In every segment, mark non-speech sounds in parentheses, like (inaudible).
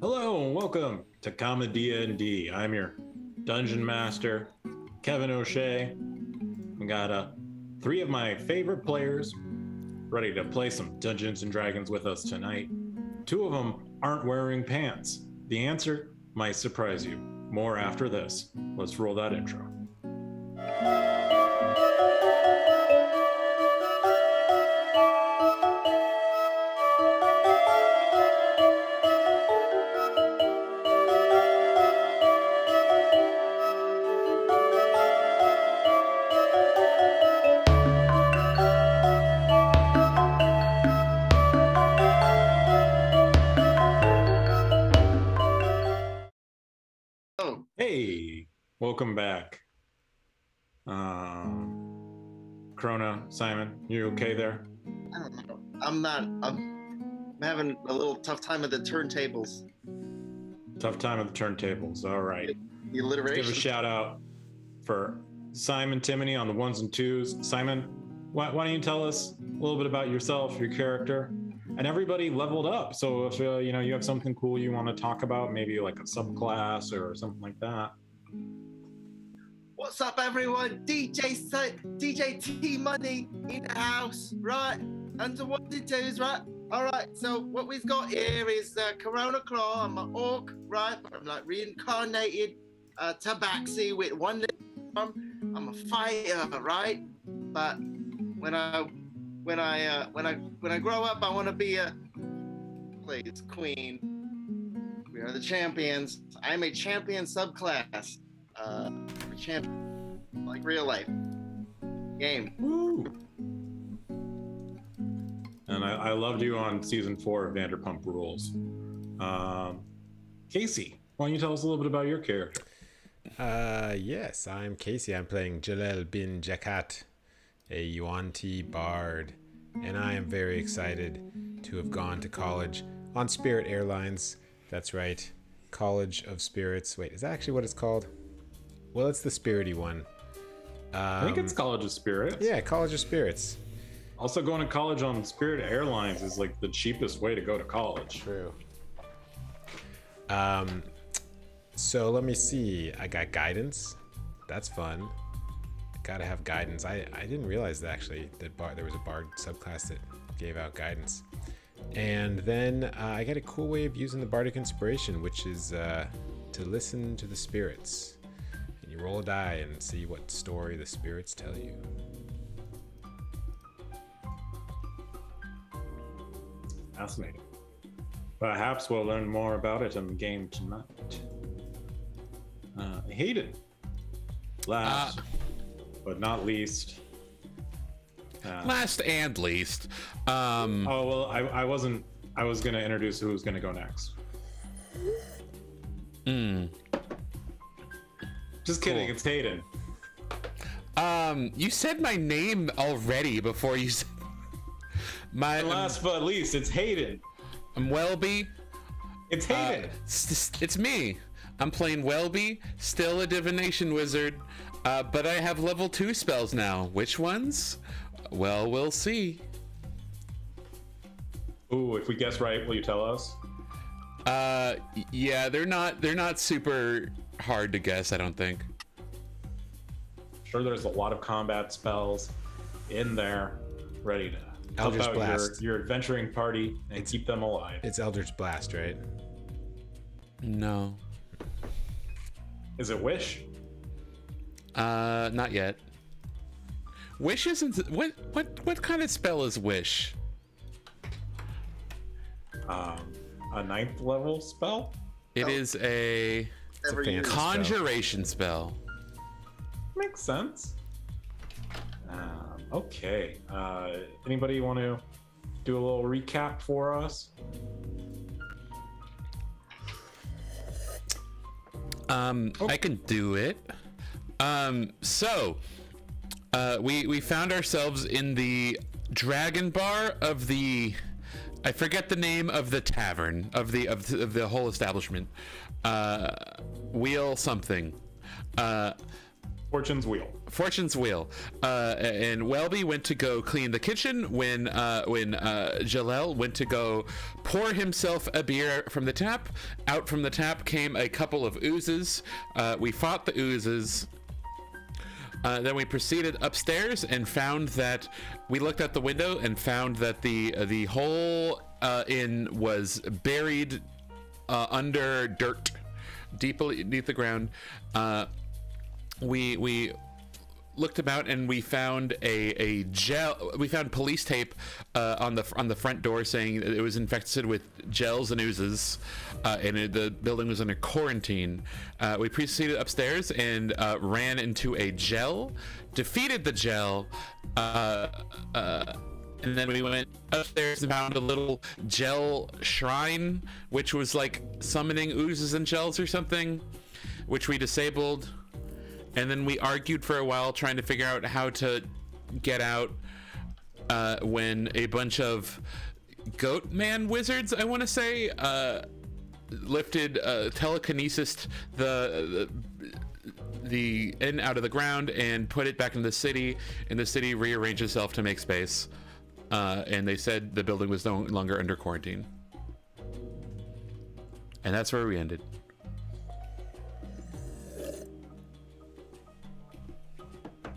Hello and welcome to Comedy D&D. I'm your dungeon master, Kevin O'Shea. We got uh, three of my favorite players ready to play some Dungeons and Dragons with us tonight. Two of them aren't wearing pants. The answer might surprise you. More after this. Let's roll that intro. Back. Um, Corona, Simon, you okay there? I don't know. I'm not. I'm, I'm having a little tough time with the turntables. Tough time at the turntables. All right. The alliteration. Give a shout out for Simon Timony on the ones and twos. Simon, why, why don't you tell us a little bit about yourself, your character, and everybody leveled up. So if uh, you know you have something cool you want to talk about, maybe like a subclass or something like that. What's up, everyone? DJ DJ T Money in the house, right? Under one and twos, right? All right. So what we've got here is uh, Corona Claw. I'm an orc, right? I'm like reincarnated uh, Tabaxi with one arm. I'm a fighter, right? But when I when I uh, when I when I grow up, I want to be a please queen. We are the champions. I'm a champion subclass. Uh, a champ like real life game. Woo! And I, I loved you on season four of Vanderpump Rules. Um, Casey, why don't you tell us a little bit about your character? Uh, yes, I'm Casey. I'm playing Jalel bin Jakat, a Yuan-Ti bard, and I am very excited to have gone to college on Spirit Airlines. That's right, College of Spirits. Wait, is that actually what it's called? Well, it's the spirity one. Um, I think it's College of Spirits. yeah, College of Spirits. Also, going to college on Spirit Airlines is like the cheapest way to go to college. True. Um, so let me see. I got guidance. That's fun. Gotta have guidance. I, I didn't realize that actually that bar, there was a bard subclass that gave out guidance. And then uh, I got a cool way of using the bardic inspiration, which is uh, to listen to the spirits. And you roll a die and see what story the spirits tell you. Fascinating. Perhaps we'll learn more about it in the game tonight. Uh, Hayden, last but not least. Uh, Last and least, um, oh well, I, I wasn't. I was gonna introduce who was gonna go next. mm, Just kidding. Cool. It's Hayden. um, you said my name already before you said my. And last but least, it's Hayden. I'm Wellby. It's Uh, Hayden. it's, it's me. I'm playing Wellby, still a divination wizard, uh, but I have level two spells now. Which ones? Well, we'll see. Ooh, if we guess right, will you tell us? Uh, yeah, they're not they're not super hard to guess. I don't think. sure there's a lot of combat spells in there ready to help Eldritch out Blast. your, your adventuring party and keep them alive. It's Eldritch Blast, right? No. Is it Wish? Uh, not yet. Wish isn't what what what kind of spell is wish? Um, a ninth level spell? It Oh. is a Ever fancy used. spell. conjuration spell. Makes sense. Um, okay. Uh, anybody want to do a little recap for us? Um, I can do it. Um, so uh, we we found ourselves in the dragon bar of the I forget the name of the tavern of the of the, of the whole establishment. Uh, wheel something. Uh, Fortune's wheel. Fortune's wheel. Uh, and Wellby went to go clean the kitchen when uh, when uh, Jalel went to go pour himself a beer from the tap. Out from the tap came a couple of oozes. Uh, we fought the oozes. Uh, then we proceeded upstairs and found that we looked out the window and found that the uh, the whole uh, inn was buried uh, under dirt, deeply beneath the ground. Uh, we we looked about and we found a, a gel we found police tape on the on the front door saying it was infected with gels and oozes uh, and it, the building was under quarantine. Uh, we proceeded upstairs and uh, ran into a gel defeated the gel uh, uh, and then we went upstairs and found a little gel shrine which was like summoning oozes and gels or something which we disabled. And then we argued for a while trying to figure out how to get out uh, when a bunch of goat man wizards i want to say lifted uh, telekinesis the, the the inn out of the ground and put it back in the city and the city rearranged itself to make space uh, and they said the building was no longer under quarantine and that's where we ended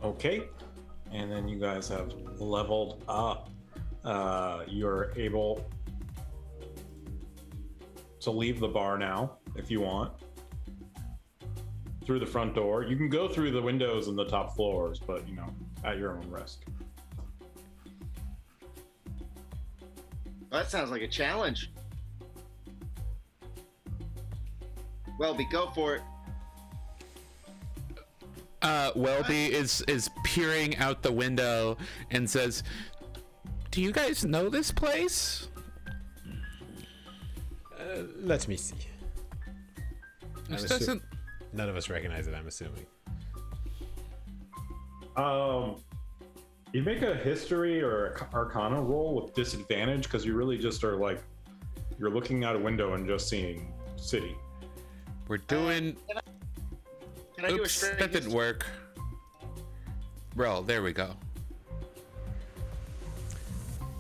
Okay. And then you guys have leveled up. Uh, you're able to leave the bar now if you want. Through the front door. You can go through the windows in the top floors, but you know, at your own risk. That sounds like a challenge. Wellby, go for it. uh, Wellby is is peering out the window and says, "Do you guys know this place?" Uh, let me see. This assu- None of us recognize it, I'm assuming. Um, you make a history or arcana roll with disadvantage because you really just are like you're looking out a window and just seeing city. We're doing. Can I do a Oops, straight that didn't history? work. Bro, there we go.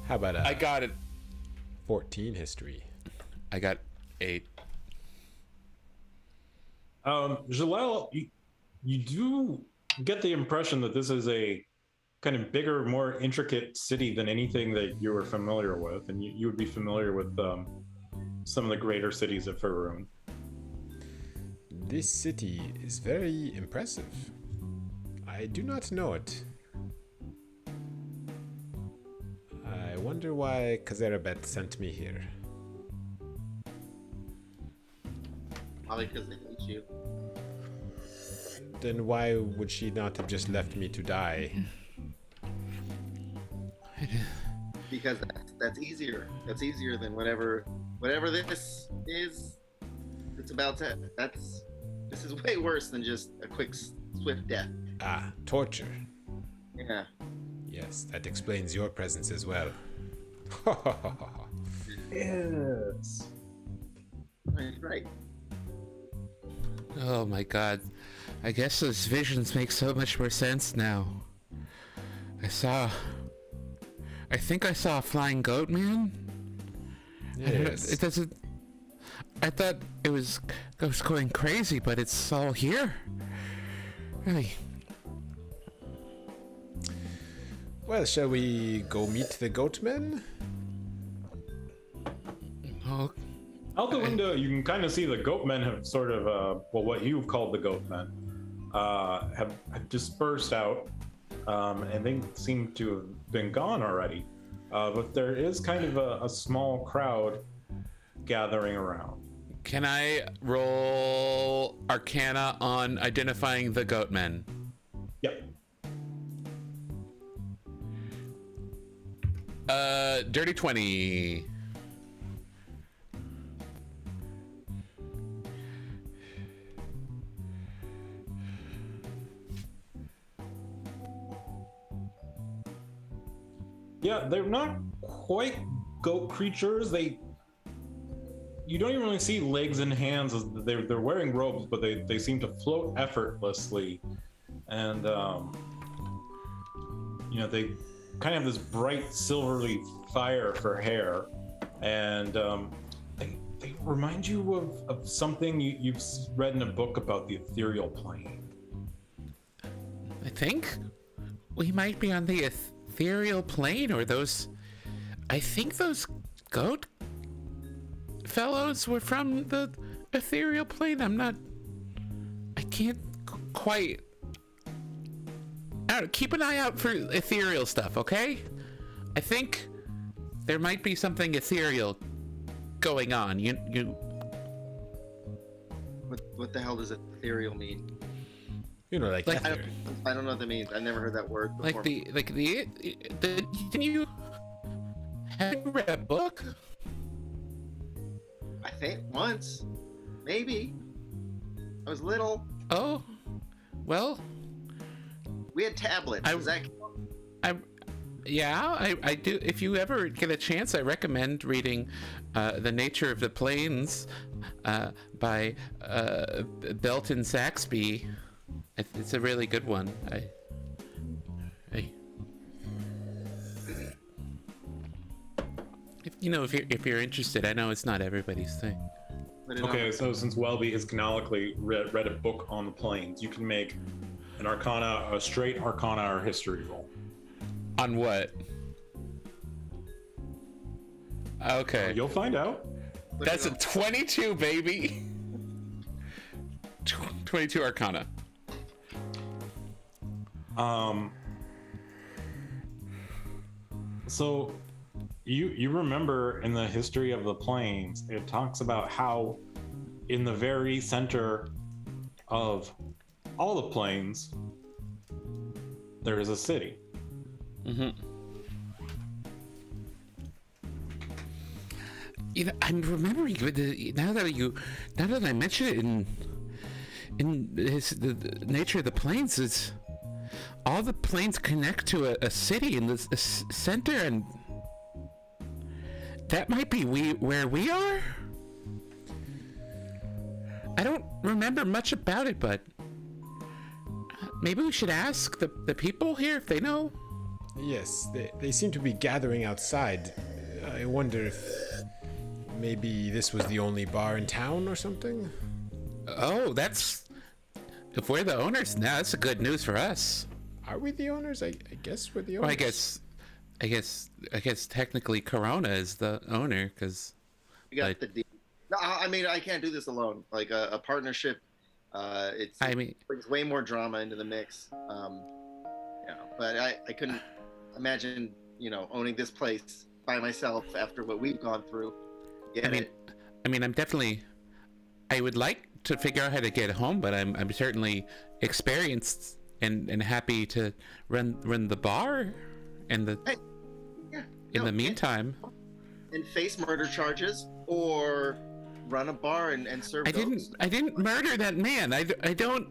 How about uh, I got it. 14 history? I got eight. Um, Jalel, you, you do get the impression that this is a kind of bigger, more intricate city than anything that you were familiar with, and you, you would be familiar with um, some of the greater cities of Faerun. This city is very impressive. I do not know it. I wonder why Kazerabet sent me here. Probably because they hate you. Then why would she not have just left me to die? Because that's, that's easier. That's easier than whatever whatever this is. It's about to. That's this is way worse than just a quick swift death. Ah, torture. Yeah. Yes, that explains your presence as well. (laughs) Yes. Right. Oh my god. I guess those visions make so much more sense now. I saw. I think I saw a flying goat man. I yes. It doesn't. I thought it was, it was going crazy, but it's all here. Really. Well, shall we go meet the goatmen? Oh, Out the window, you can kind of see the goatmen have sort of, uh, well, what you've called the goatmen, uh, have, have dispersed out, um, and they seem to have been gone already. Uh, but there is kind of a, a small crowd gathering around. can I roll Arcana on identifying the goat men? Yep. Uh, dirty twenty. Yeah, they're not quite goat creatures. They you don't even really see legs and hands. They're they're wearing robes, but they they seem to float effortlessly and um, you know they kind of have this bright silvery fire for hair, and um, they they remind you of, of something you, you've read in a book about the ethereal plane. I think we might be on the ethereal plane, or those. I think those goat fellows were from the ethereal plane. I'm not. I can't quite. I don't keep an eye out for ethereal stuff, okay? I think there might be something ethereal going on. You, you. What, what the hell does ethereal mean? You know, like, Like- I don't, I don't know what that means. I've never heard that word before. like the like the the didn't you have you read a book I think once, maybe. I was little. oh well We had tablets. I- Does that i yeah i i do if you ever get a chance i recommend reading uh the nature of the plains uh by uh belton saxby it's a really good one i i if, you know if you're if you're interested i know it's not everybody's thing Okay, so since Welby has canonically read, read a book on the planes, you can make an Arcana, a straight Arcana or history roll. on what okay You'll find out. That's a 22, baby. 22 Arcana. Um. So, you you remember in the history of the planes, it talks about how, in the very center of all the planes, there is a city. Mm-hmm. You know, I'm remembering the, now that you, now that I mention it in, in his, the, the nature of the planes is, all the planes connect to a, a city in the center, and that might be we where we are. I don't remember much about it, but uh, maybe we should ask the, the people here if they know. Yes, they, they seem to be gathering outside. I wonder if maybe this was the only bar in town or something? Oh, that's if we're the owners now. That's a good news for us. Are we the owners? I, I guess we're the owners. Well, I guess, I guess, I guess technically Corona is the owner because We got like- the deal. No, I I mean I can't do this alone. Like a, a partnership, uh, it's I mean, brings way more drama into the mix. Um, yeah, but I, I couldn't imagine you know owning this place by myself after what we've gone through. Yeah, I mean, I mean, I'm definitely. I would like to figure out how to get home, but I'm I'm certainly experienced and and happy to run run the bar, and the Hey, yeah. in no, the meantime, and face murder charges or run a bar and, and serve. I didn't. I didn't murder that man. I, I don't.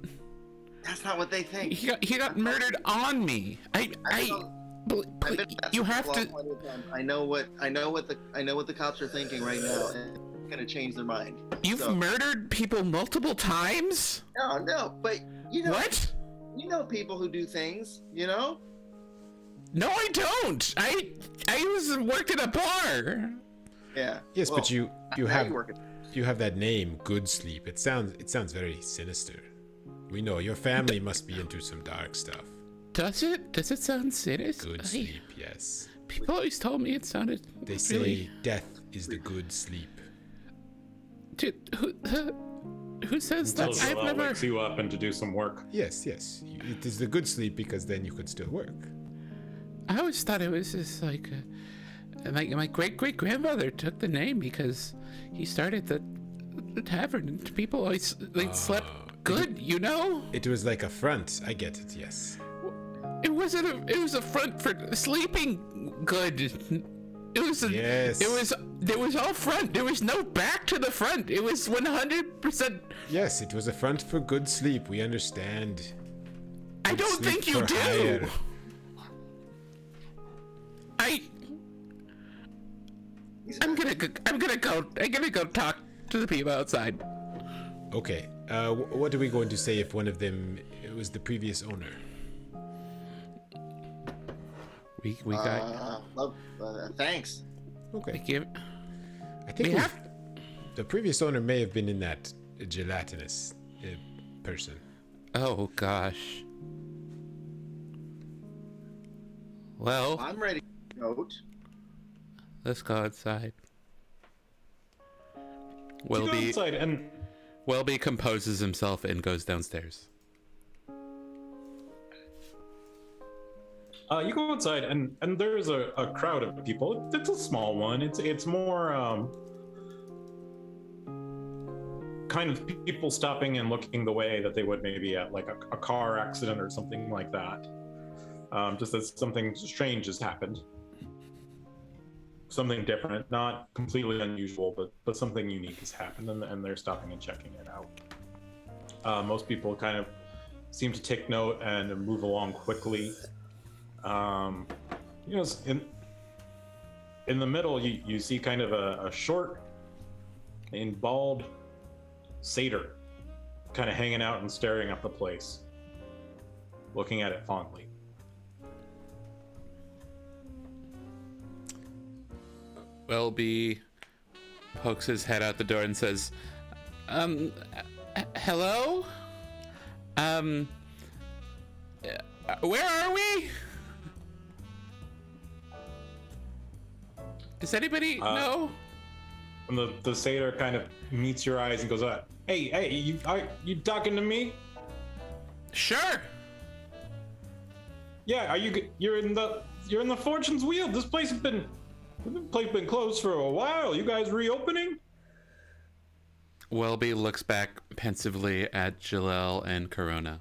That's not what they think. He got he got murdered on me. I I I. know. bel- I've pl- You have to. long point in time. I know what I know what the I know what the cops are thinking right now, and it's gonna change their mind. You've So- murdered people multiple times? No, no, but you know, What? You know people who do things. You know, No, I don't. I I was worked at a bar. yeah. Yes, Well, but you you have you you have that name, Good Sleep. It sounds it sounds very sinister. We know your family must be into some dark stuff. Does it? Does it sound sinister? Good I- sleep, yes. people always told me it sounded. They say death is the good sleep. Dude, who, who, who says that? Tells I've Joel never. wakes you up and to do some work. Yes, yes. You- It is the good sleep because then you could still work. I always thought it was just like. Uh, my my great great grandfather took the name because he started the the tavern and people always they slept good, you know. It was like a front. I get it. Yes. It wasn't a. It was a front for sleeping good. It was. Yes. It was. There was all front. There was no back to the front. It was one hundred percent. Yes, it was a front for good sleep. We understand. I don't think you do. hire. I. I'm gonna. Go, I'm gonna go. I'm gonna go talk to the people outside. Okay, Uh, what are we going to say if one of them was the previous owner? We we got Uh, love, uh, thanks. we Okay. give. I think We we have. the previous owner may have been in that gelatinous uh, person. Oh gosh. Well, I'm ready. to Vote. let's go outside. You go Wellby outside and Wellby composes himself and goes downstairs. Uh, you go outside, and and there's a, a crowd of people. It's a small one. It's it's more um, kind of people stopping and looking the way that they would maybe at like a, a car accident or something like that. Um, just that something strange has happened, something different, not completely unusual, but but something unique has happened, and, and they're stopping and checking it out. Uh, most people kind of seem to take note and move along quickly um, you know, in in the middle, you, you see kind of a, a short and bald satyr kind of hanging out and staring at the place, looking at it fondly. Wellby pokes his head out the door and says, "Um, hello? Um, uh, where are we? Does anybody Uh, know? And the, the satyr kind of meets your eyes and goes, uh, "Hey, hey, you are you talking to me? Sure. Yeah, are you? You're in the you're in the Fortune's Wheel. This place has been this place been closed for a while. You guys reopening? Wellby looks back pensively at Jalel and Corona.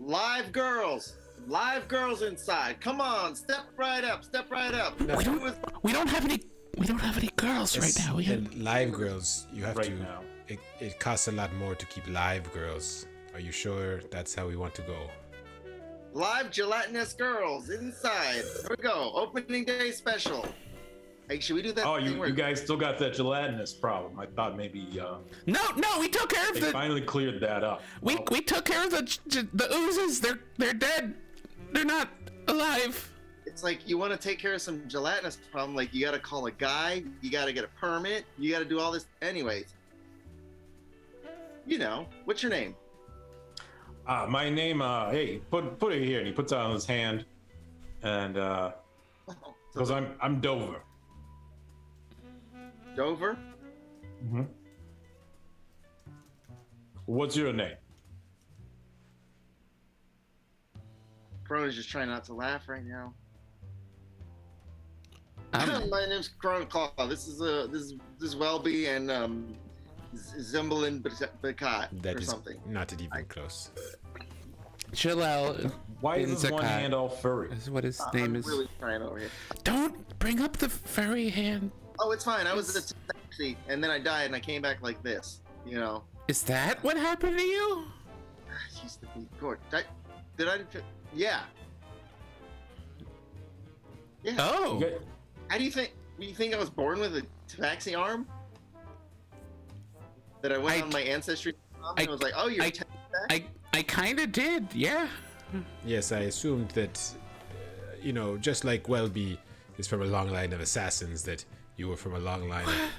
Live girls. Live girls inside. Come on, step right up. Step right up. We don't. was- We don't have any. We don't have any girls right now. We and live girls, you have Right to. now. It, it costs a lot more to keep live girls. Are you sure that's how we want to go? Live gelatinous girls inside. Here we go. Opening day special. Hey, should we do that Oh, you, you guys still got that gelatinous problem. I thought maybe uh, no, no. We took care of they the. finally cleared that up. We Well, we took care of the the oozes. They're they're dead. They're not alive. it's like you want to take care of some gelatinous problem, like you got to call a guy, you got to get a permit, you got to do all this. Anyways, you know, what's your name? Uh, my name, uh, hey, put put it here, and he puts it on his hand, and uh, (laughs) goes, I'm I'm Dover. Dover. Mm-hmm. What's your name? Corona's just trying not to laugh right now. Um, (laughs) My name's Corona Claw. This is uh this is this is Wellby and um Z- Zimbalin Bakat That or is something. not even close. Jalel Why is his one Zakat hand all furry? is what his Uh, name I'm is. really trying over here. Don't bring up the furry hand. Oh, it's fine. I was at a taxi and then I died and I came back like this. You know. Is that what happened to you? I used to be Did I? Did I? Yeah. Yeah. Oh, You got- How do you think? Do you think I was born with a taxi arm? That I went I- on my ancestry and I- I was like, oh, you're I- a taxi? I I kind of did. Yeah. Yes, I assumed that, uh, you know, just like Wellby is from a long line of assassins, that you were from a long line of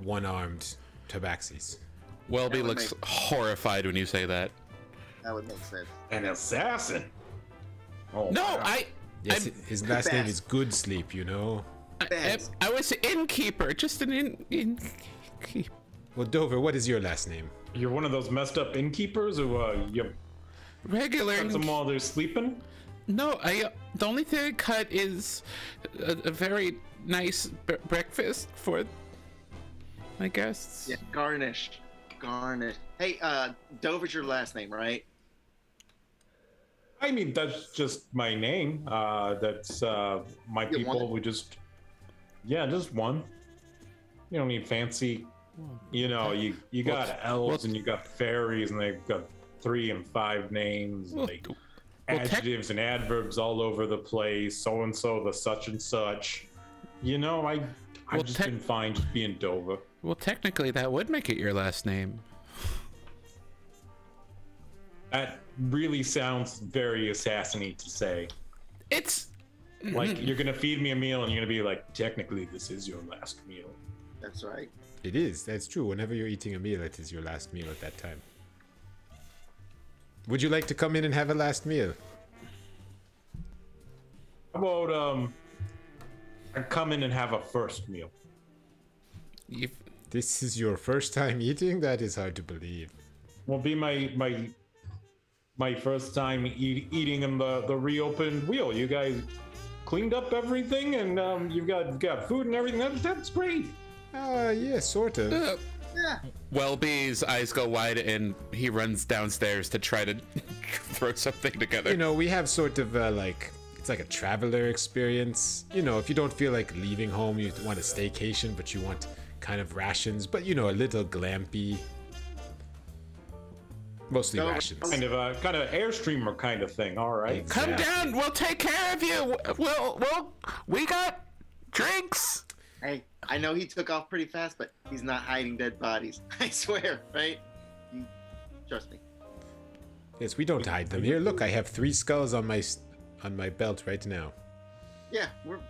(sighs) one-armed tabaxis. Wellby That would looks horrified when you say that. That would make sense. An assassin. Oh, No, wow. I. Yes, I'm- his last name is Good Sleep, you know. I, I, I was an innkeeper, just an in innkeeper. Well, Dover, what is your last name? You're one of those messed up innkeepers who uh, you Regular. cut them while they're sleeping. No, I. uh, The only thing I cut is a, a very nice b- breakfast for my guests. Yeah, garnish. Garnish. Hey, uh, Dover's your last name, right? I mean, that's just my name. Uh, that's uh, my You people. We just, yeah, just one. You don't need fancy. You know, you you Well, got elves well- and you got fairies, and they've got three and five names, Well, like well, tec- adjectives and adverbs all over the place. So and so, the such and such. You know, I I've Well, just tec- been fine just being Dover. Well, technically, that would make it your last name. That really sounds very assassiny to say. It's Like you're gonna feed me a meal and you're gonna be like, technically this is your last meal. That's right. It is. That's true. Whenever you're eating a meal, it is your last meal at that time. Would you like to come in and have a last meal? How about um I come in and have a first meal? If This is your first time eating? That is hard to believe. Will be my my my first time eat, eating in the the reopened wheel. You guys cleaned up everything and um you've got you've got food and everything. That, that's great. Ah, yeah, sort of. uh, Yeah. Wellby's eyes go wide and he runs downstairs to try to (laughs) throw something together. You know, we have sort of uh, like it's like a traveler experience. You know, if you don't feel like leaving home, you want a staycation, but you want kind of rations, but you know, a little glampy. Mostly No, rations. Kind of a kind of airstreamer kind of thing. All right. Come Exactly. down. We'll take care of you. We'll, we'll, we got drinks. Hey, I know he took off pretty fast, but he's not hiding dead bodies. (laughs) I swear, right? You trust me. Yes, we don't hide them. Here, look, I have three skulls on my on my belt right now. Yeah, we're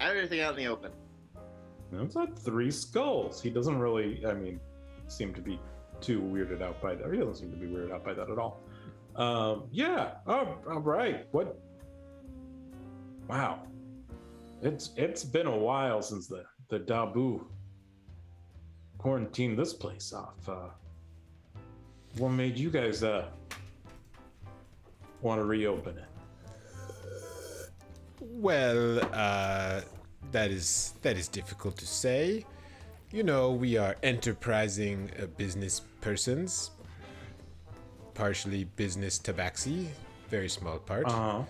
everything out in the open. No, it's not three skulls. He doesn't really, I mean, seem to be too weirded out by that. He doesn't seem to be weirded out by that at all. Um, yeah. Oh, all right. What? Wow. It's it's been a while since the the Dabu quarantined this place off. Uh, what made you guys uh want to reopen it? Well, uh, that is that is difficult to say. You know, we are enterprising uh, business persons, partially business tabaxi, very small part, Uh huh.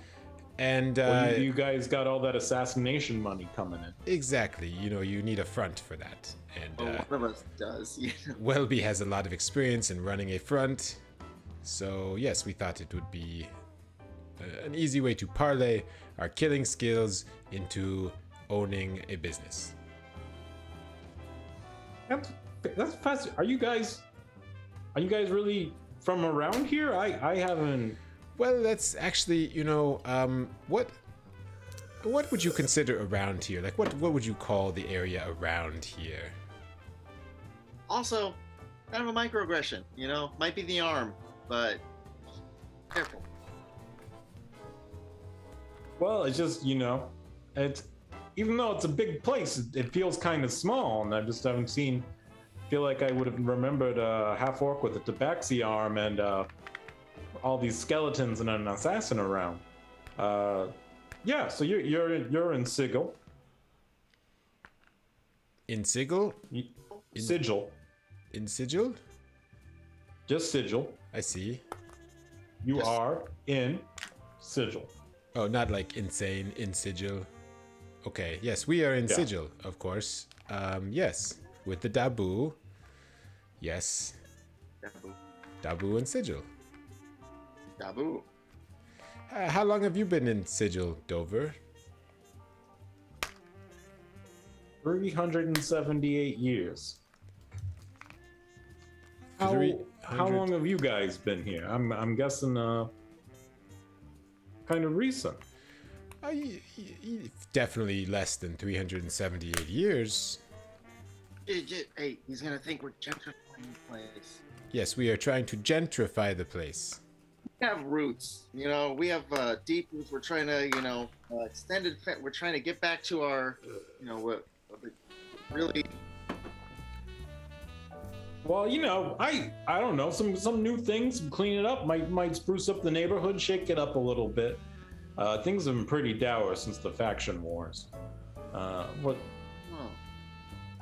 and uh, Well, you, you guys got all that assassination money coming in. exactly. You know, you need a front for that, and Well, uh, one of us does. (laughs) You know. Wellby has a lot of experience in running a front, so yes, we thought it would be uh, an easy way to parlay our killing skills into owning a business. That's that's fascinating. Are you guys are you guys really from around here? I I haven't. Well, that's actually, you know, um, what what would you consider around here? Like, what what would you call the area around here? Also, kind of a microaggression. You know, might be the arm, but careful. Well, it's just you know, it's even though it's a big place, it, it feels kind of small, and I just haven't seen. Feel like I would have remembered a half orc with a tabaxi arm and uh, all these skeletons and an assassin around. Uh, yeah, so you're you're in, you're in Sigil, In Sigil? You- Sigil, In Sigil? just Sigil. I see. You Yes. are in Sigil. Oh, not like insane in sigil. Okay, yes, we are in Yeah. sigil, of course. Um, yes, with the Dabu. Yes, Dabu. Dabu and sigil. Dabu. Uh, how long have you been in sigil, Dover? 378 years. How, how long have you guys been here? I'm I'm guessing uh kind of recent. Uh, y- y- y- definitely less than 378 years. J- j- Hey, he's gonna think we're gentrifying the place. Yes, we are trying to gentrify the place. We have roots, you know. We have uh, deep roots. We're trying to, you know, uh, extended. Fa- we're trying to get back to our, you know, what, what really. Well, you know, I I don't know some some new things, clean it up, might might spruce up the neighborhood, shake it up a little bit. Uh, things have been pretty dour since the faction wars. Uh, what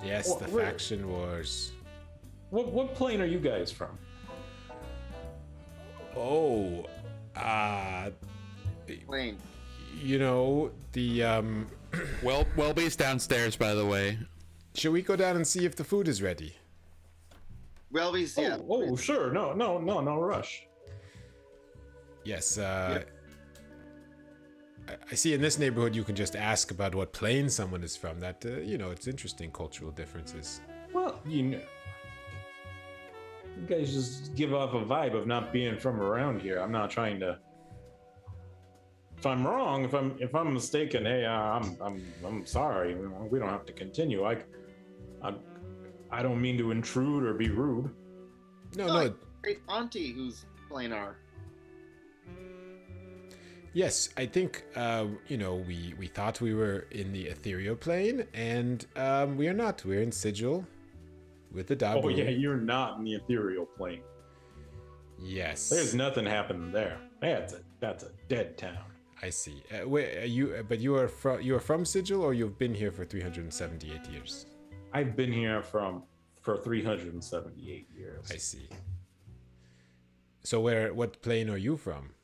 Yes, the we're- faction wars. what what plane are you guys from? Oh, uh, plain. you know, the, um, (clears throat) Well, well, Wellby's downstairs, by the way. shall we go down and see if the food is ready? Wellby's, yeah. Oh, oh, sure, no, no, no, no rush. Yes, uh, I, I see in this neighborhood you can just ask about what plane someone is from. That, uh, you know, it's interesting cultural differences. Well, you know, you guys just give off a vibe of not being from around here. I'm not trying to. If I'm wrong, if I'm if I'm mistaken, hey, uh, I'm I'm I'm sorry. We don't have to continue. I, I, I don't mean to intrude or be rude. No, No, no. Great auntie who's playing our. Yes, I think uh, you know we we thought we were in the ethereal plane, and um, we are not. We're in sigil with the Dabu. Oh yeah, you're not in the ethereal plane. Yes. There's nothing happening there. That's a that's a dead town. I see. Uh, wait, are you uh, but you are from you are from sigil, or you've been here for 378 years. I've been here from for 378 years. I see. So where what plane are you from?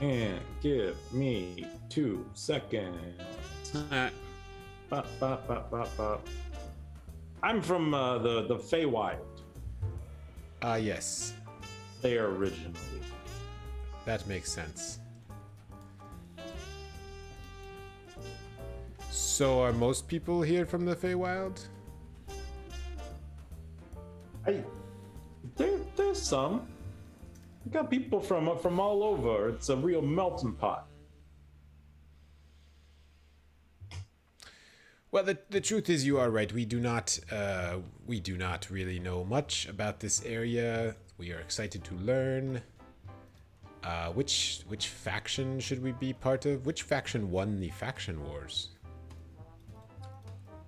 And give me two seconds. Uh, Bop, bop, bop, bop, bop. I'm from uh, the the Feywild. Ah, yes. There originally. That makes sense. So are most people here from the Feywild? I there there's some. We got people from from all over. It's a real melting pot. Well, the, the truth is, you are right. We do not uh, we do not really know much about this area. We are excited to learn. Uh, which which faction should we be part of? Which faction won the faction wars?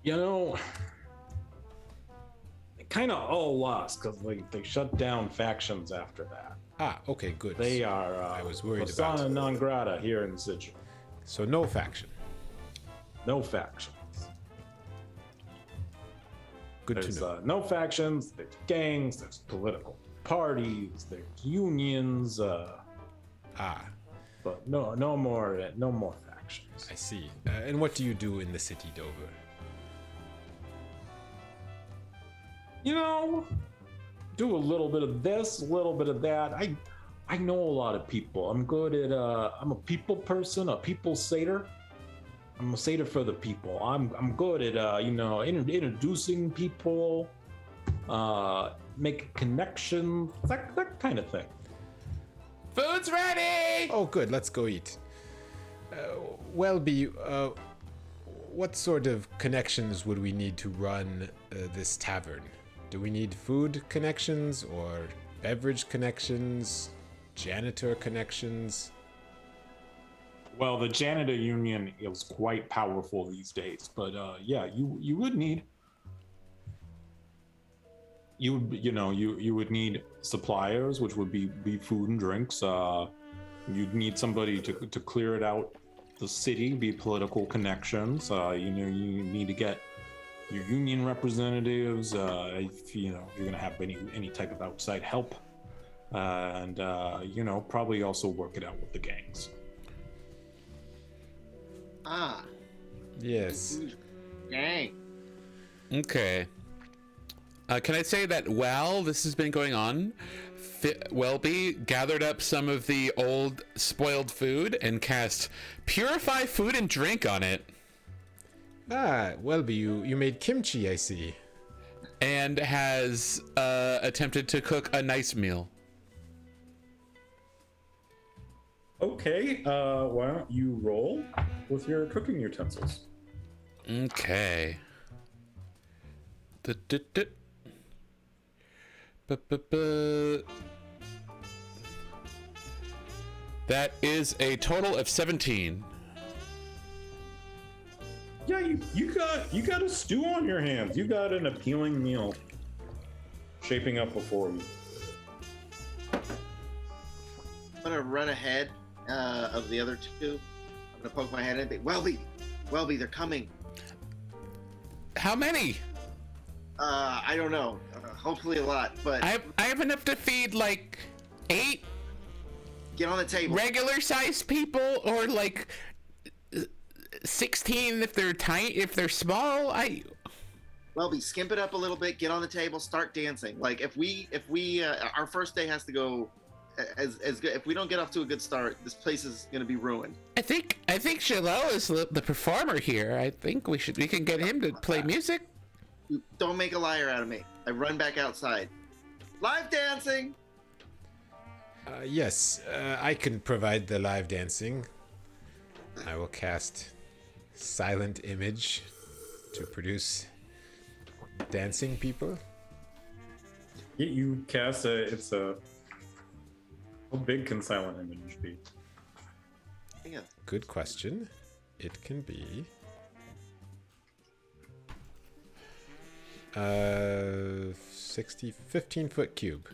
You know, they kind of all lost because they, they shut down factions after that. Ah, okay, good. They are. Uh, I was worried persona about- non grata here in Sigil. So no faction. No factions. Good There's to know. uh, no factions. There's gangs. There's political parties. There's unions. Uh, ah, but no, no more. No more factions. I see. Uh, and what do you do in the city, Dover? you know, do a little bit of this, a little bit of that. I I know a lot of people. I'm good at uh I'm a people person, a people satyr. I'm a satyr for the people. I'm I'm good at uh, you know, inter- introducing people, uh making connections, that that kind of thing. food's ready. Oh, good. Let's go eat. Uh, Wellby, uh, what sort of connections would we need to run uh, this tavern? Do we need food connections or beverage connections, janitor connections? Well, the janitor union is quite powerful these days, but uh, yeah, you you would need you would you know you you would need suppliers, which would be be food and drinks. Uh, you'd need somebody to to clear it out the city, be political connections. Uh, you know, you need to get your union representatives. Uh, if you know you're gonna have any any type of outside help, uh, and uh, you know probably also work it out with the gangs. Ah, Yes. dang. Okay. Uh, can I say that while this has been going on, Fi- Wellby gathered up some of the old spoiled food and cast Purify Food and Drink on it, Ah, Wellby, you, you made kimchi, I see. and has uh, attempted to cook a nice meal. Okay, uh, why don't you roll with your cooking utensils? Okay. That is a total of 17. Yeah, you, you got you got a stew on your hands. You got an appealing meal shaping up before you. I'm gonna run ahead uh, of the other two. I'm gonna poke my head in. and be, Wellby, Wellby, they're coming. How many? Uh, I don't know. Uh, hopefully a lot, but I have, I have enough to feed like eight get on the table. regular sized people or like 16 if they're tiny if they're small. I Wellby, skimp it up a little bit. Get on the table. Start dancing. Like if we, if we, uh, our first day has to go as as good. If we don't get off to a good start, this place is gonna be ruined. I think I think Shiloh is the, the performer here. I think we should we can get him to play music. Don't make a liar out of me. I run back outside. Live dancing. Uh, yes, uh, I can provide the live dancing. I will cast silent image to produce dancing people. You, you cast a. It's a. How big can silent image be? Yeah. Good question. It can be. Uh, 60, 15 foot cube.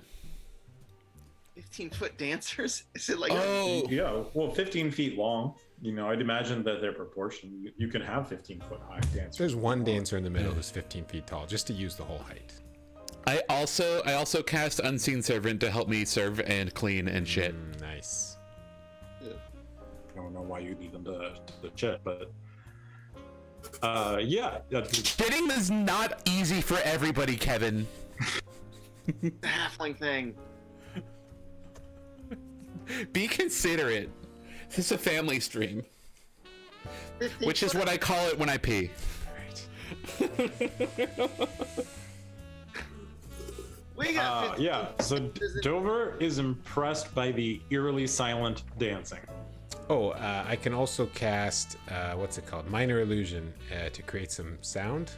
15 foot dancers? (laughs) Is it like Oh, Yeah, well, 15 feet long. You know, I'd imagine that they're proportion. You- You can have 15 foot high dancers. There's one dancer in the middle who's 15 feet tall, just to use the whole height. I also I also cast unseen servant to help me serve and clean and shit. Mm, nice. I don't know why you need them to, to check, but. Uh, yeah. Getting is not easy for everybody, Kevin. the (laughs) halfling thing? Be considerate. (laughs) This is a family stream, 15 which is what I call it when I pee. (laughs) We got Uh, yeah, so Dover is impressed by the eerily silent dancing. Oh, uh, I can also cast, uh, what's it called? Minor illusion uh, to create some sound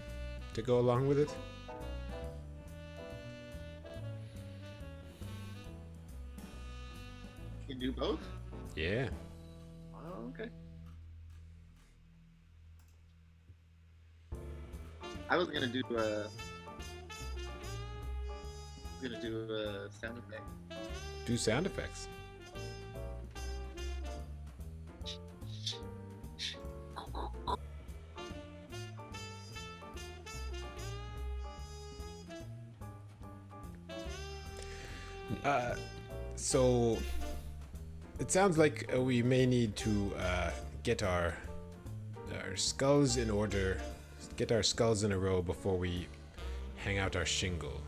to go along with it. You do both? Yeah. I was gonna do uh I was gonna do a sound effect. Do sound effects. Uh, so it sounds like uh, we may need to uh, get our our skulls in order, get our skulls in a row before we hang out our shingle.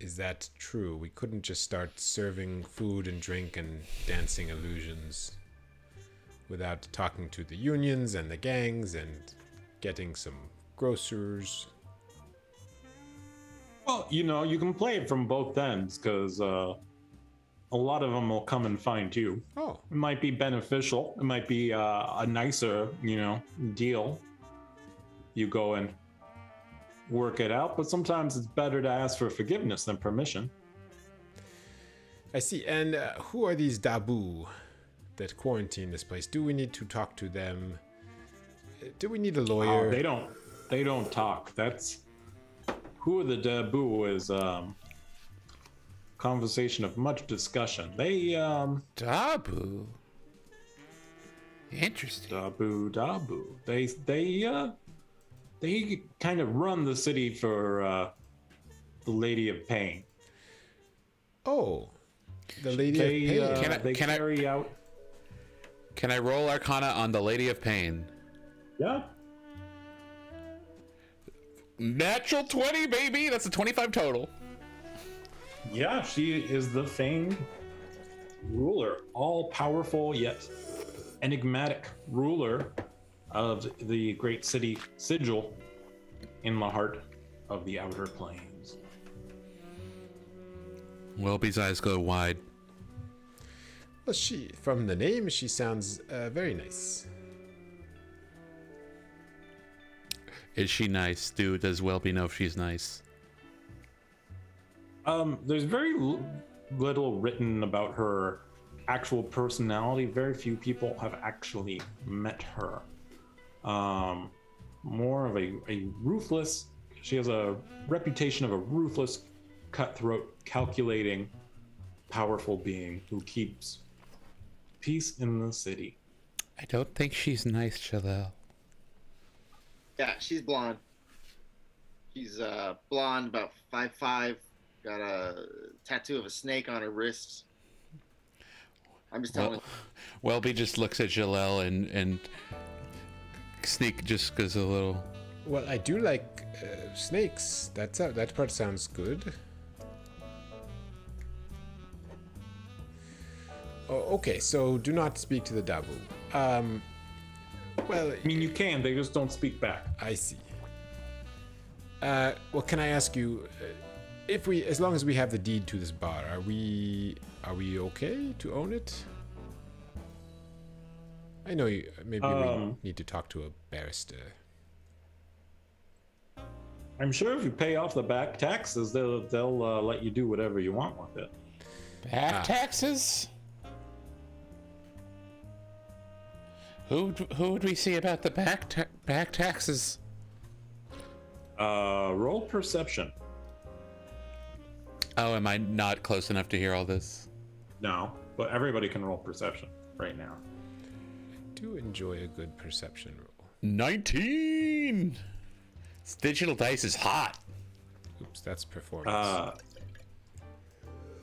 Is that true? We couldn't just start serving food and drink and dancing illusions without talking to the unions and the gangs and getting some grocers. Well, you know, you can play it from both ends because uh, a lot of them will come and find you. Oh, It might be beneficial. It might be uh, a nicer, you know, deal. You go and work it out, but sometimes it's better to ask for forgiveness than permission. I see. And uh, who are these Dabu that quarantine this place? Do we need to talk to them? Do we need a Oh, lawyer? they don't. They don't talk. That's who are the Dabu is um, conversation of much discussion. They um, Dabu. Interesting. Dabu Dabu. They they uh, they kind of run the city for uh, the Lady of Pain. oh, the lady They of uh, pain. Can I- they can I- carry out. Can I roll Arcana on the Lady of Pain? Yeah. Natural 20, baby! That's a 25 total. Yeah, she is the famed ruler, all powerful yet enigmatic ruler of the great city Sigil in the heart of the Outer Planes. Wellby's eyes go wide. Well, she, from the name, she sounds uh, very nice. Is she nice? Dude, does Wellby know if she's nice? Um, there's very l- little written about her actual personality. Very few people have actually met her. Um, more of a, a ruthless, she has a reputation of a ruthless, cutthroat, calculating, powerful being who keeps peace in the city. I don't think she's nice, Zhelull. Yeah, she's blonde. She's uh blonde, about five five. Got a tattoo of a snake on her wrist. I'm just telling Well, (laughs) Wellby just looks at Zhelull and and Sneak just goes a little. Well, I do like uh, snakes. That's uh, that part sounds good. Oh, okay, so do not speak to the Dabu. Um, well, I mean, you can, they just don't speak back. I see. Uh, well, can I ask you, uh, if we, as long as we have the deed to this bar, are we, are we okay to own it? I know you. Maybe we Um, need to talk to a barrister. I'm sure if you pay off the back taxes, they'll they'll uh, let you do whatever you want with it. Back Ah. taxes? Who who would we see about the back ta- back taxes? Uh, roll perception. Oh, am I not close enough to hear all this? No, but everybody can roll perception right now. Do enjoy a good perception roll. 19. This digital dice is hot. Oops, that's performance. Uh,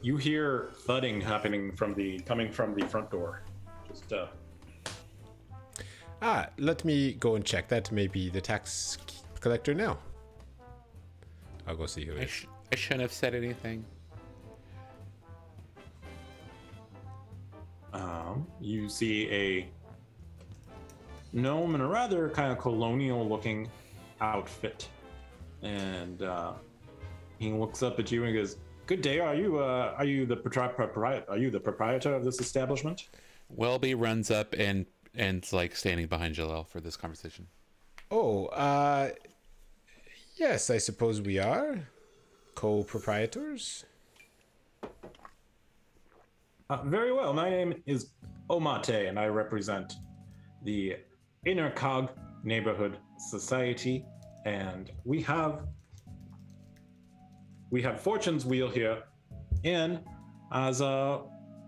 you hear thudding happening from the coming from the front door. Just uh, ah, let me go and check. That may be the tax collector now. I'll go see who it I, sh- I shouldn't have said anything. um, you see a gnome in a rather kind of colonial-looking outfit, and uh, he looks up at you and goes, "Good day. Are you uh, are you the propri- propri- are you the proprietor of this establishment?" Wellby runs up and and like standing behind Zhelull for this conversation. Oh, uh, yes, I suppose we are co-proprietors. Uh, very well. My name is Omate, and I represent the Inner Cog Neighborhood Society, and we have we have Fortune's Wheel here in as a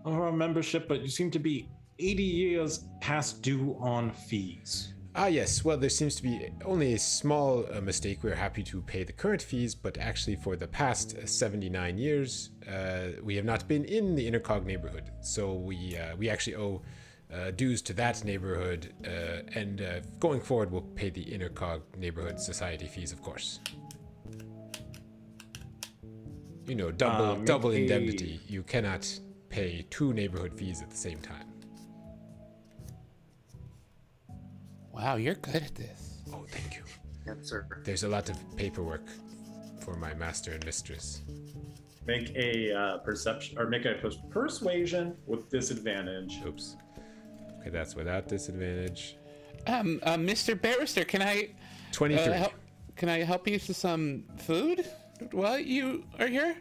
our membership, but you seem to be 80 years past due on fees. Ah, yes. Well, there seems to be only a small uh, mistake. We're happy to pay the current fees, but actually, for the past uh, 79 years, uh, we have not been in the Intercog neighborhood. So we uh, we actually owe uh, dues to that neighborhood, uh, and uh, going forward, we'll pay the Intercog neighborhood society fees, of course. You know, double Uh, double a- indemnity. You cannot pay two neighborhood fees at the same time. Wow, you're good at this. Oh, thank you. Yes, sir. There's a lot of paperwork for my master and mistress. Make a uh, perception or make a persuasion with disadvantage. Oops. Okay, that's without disadvantage. Um, uh, Mr. Barrister, can I 23. uh, help, can I help you to some food while you are here?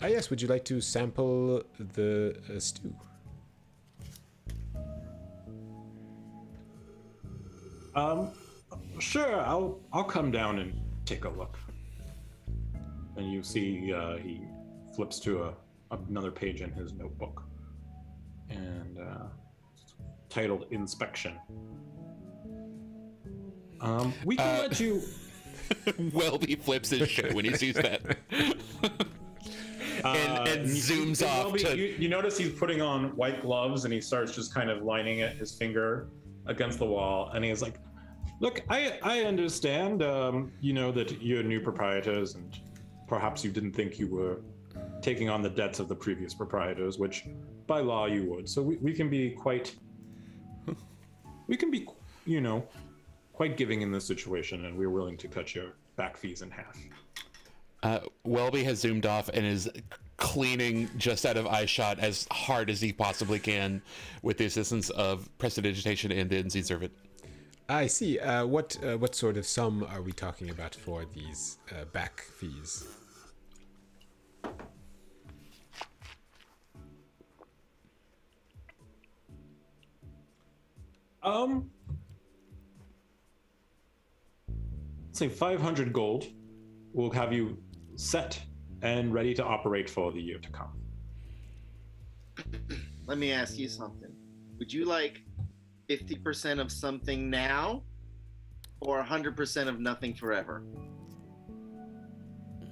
ah, yes, would you like to sample the uh, stew? Um, sure. I'll I'll come down and take a look. And you see, uh, he flips to a another page in his notebook, and uh, titled "Inspection." Um, we can Uh, let you. (laughs) Wellby flips his shirt when he sees that. and, and you- zooms off Wellby, to You, you notice he's putting on white gloves and he starts just kind of lining it his finger against the wall, and he's like, "Look, I I understand. Um, you know that you're new proprietors, and perhaps you didn't think you were taking on the debts of the previous proprietors, which by law you would. So we, we can be quite, we can be, you know, quite giving in this situation, and we're willing to cut your back fees in half." Uh, Wellby has zoomed off and is cleaning just out of eye shot as hard as he possibly can with the assistance of prestidigitation and the Unseen Servant. I see. Uh, what uh, what sort of sum are we talking about for these uh, back fees? Um, say 500 gold will have you set and ready to operate for the year to come. (clears throat) Let me ask you something. Would you like 50% of something now or 100% of nothing forever?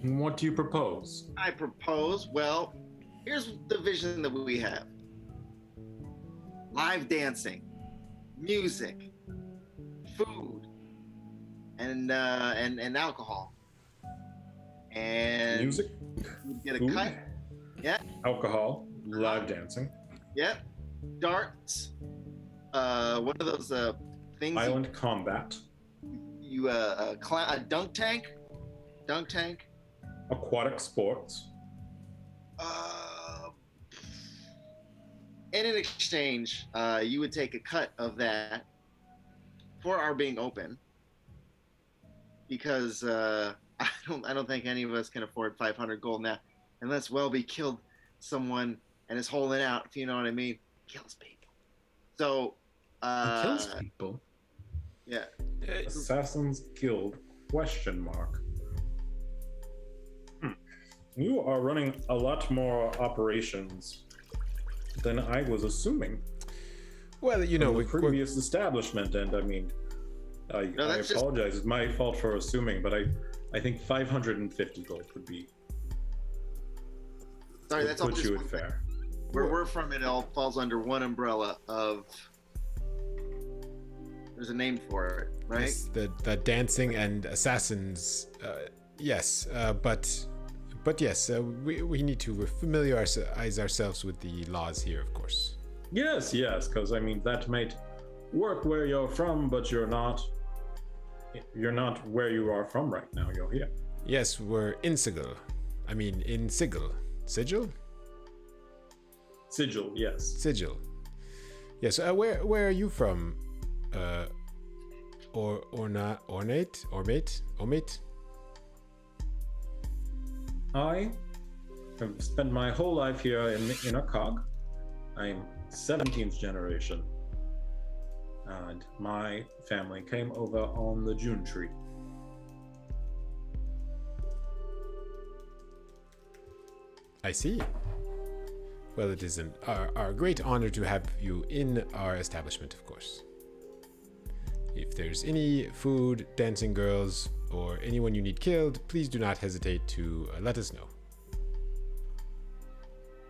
What do you propose? I propose, well, here's the vision that we have live dancing, music, food, and, uh, and, and alcohol. And Music, you get a food, cut. Yeah, alcohol, live dancing, yeah. Darts. Uh, what are those uh, things? you- combat, you uh, a, cla- a dunk tank dunk tank. Aquatic sports. Uh, and in exchange, uh, you would take a cut of that for our being open, because uh, (laughs) I don't I don't think any of us can afford 500 gold now, unless Wellby killed someone and is holding out. If you know what I mean, kills people. So, He uh, kills people. yeah, Assassin's Guild? Question mark. Hmm. You are running a lot more operations than I was assuming. Well, you know, from we, the we're, previous establishment, and I mean, I, No, I that's just- apologize. It's my fault for assuming, but I, I think 550 gold would be sorry, would that's all put just you one at fair. Where we're from, it all falls under one umbrella of. There's a name for it, right? yes, the the dancing and assassins. Uh, yes, uh, but but yes, uh, we we need to familiarize ourselves with the laws here, of course. Yes, yes, because I mean that might work where you're from, but you're not. You're not where you are from right now. You're here. Yes, we're in Sigil. I mean, in Sigil. Sigil? Sigil, yes. Sigil. Yes. Uh, where where are you from? Uh, or or not ornate ormate ormate? I have spent my whole life here in in a cog. I'm 17th generation, and my family came over on the June tree. I see. Well, it is an, our, our great honor to have you in our establishment, of course. If there's any food, dancing girls, or anyone you need killed, please do not hesitate to uh, let us know.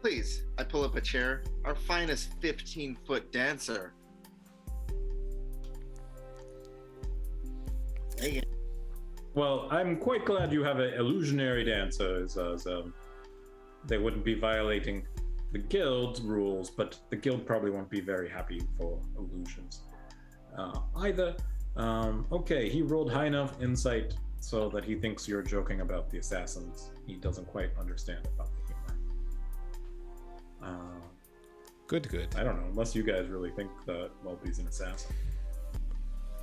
Please, I pull up a chair. Our finest 15 foot dancer. Megan. Well, I'm quite glad you have an illusionary dancer, as, as um, they wouldn't be violating the guild rules, but the guild probably won't be very happy for illusions uh, either. Um, okay, he rolled high enough insight so that he thinks you're joking about the assassins. He doesn't quite understand about the humor. Uh, Good, good. I don't know, unless you guys really think that Wellby's an assassin.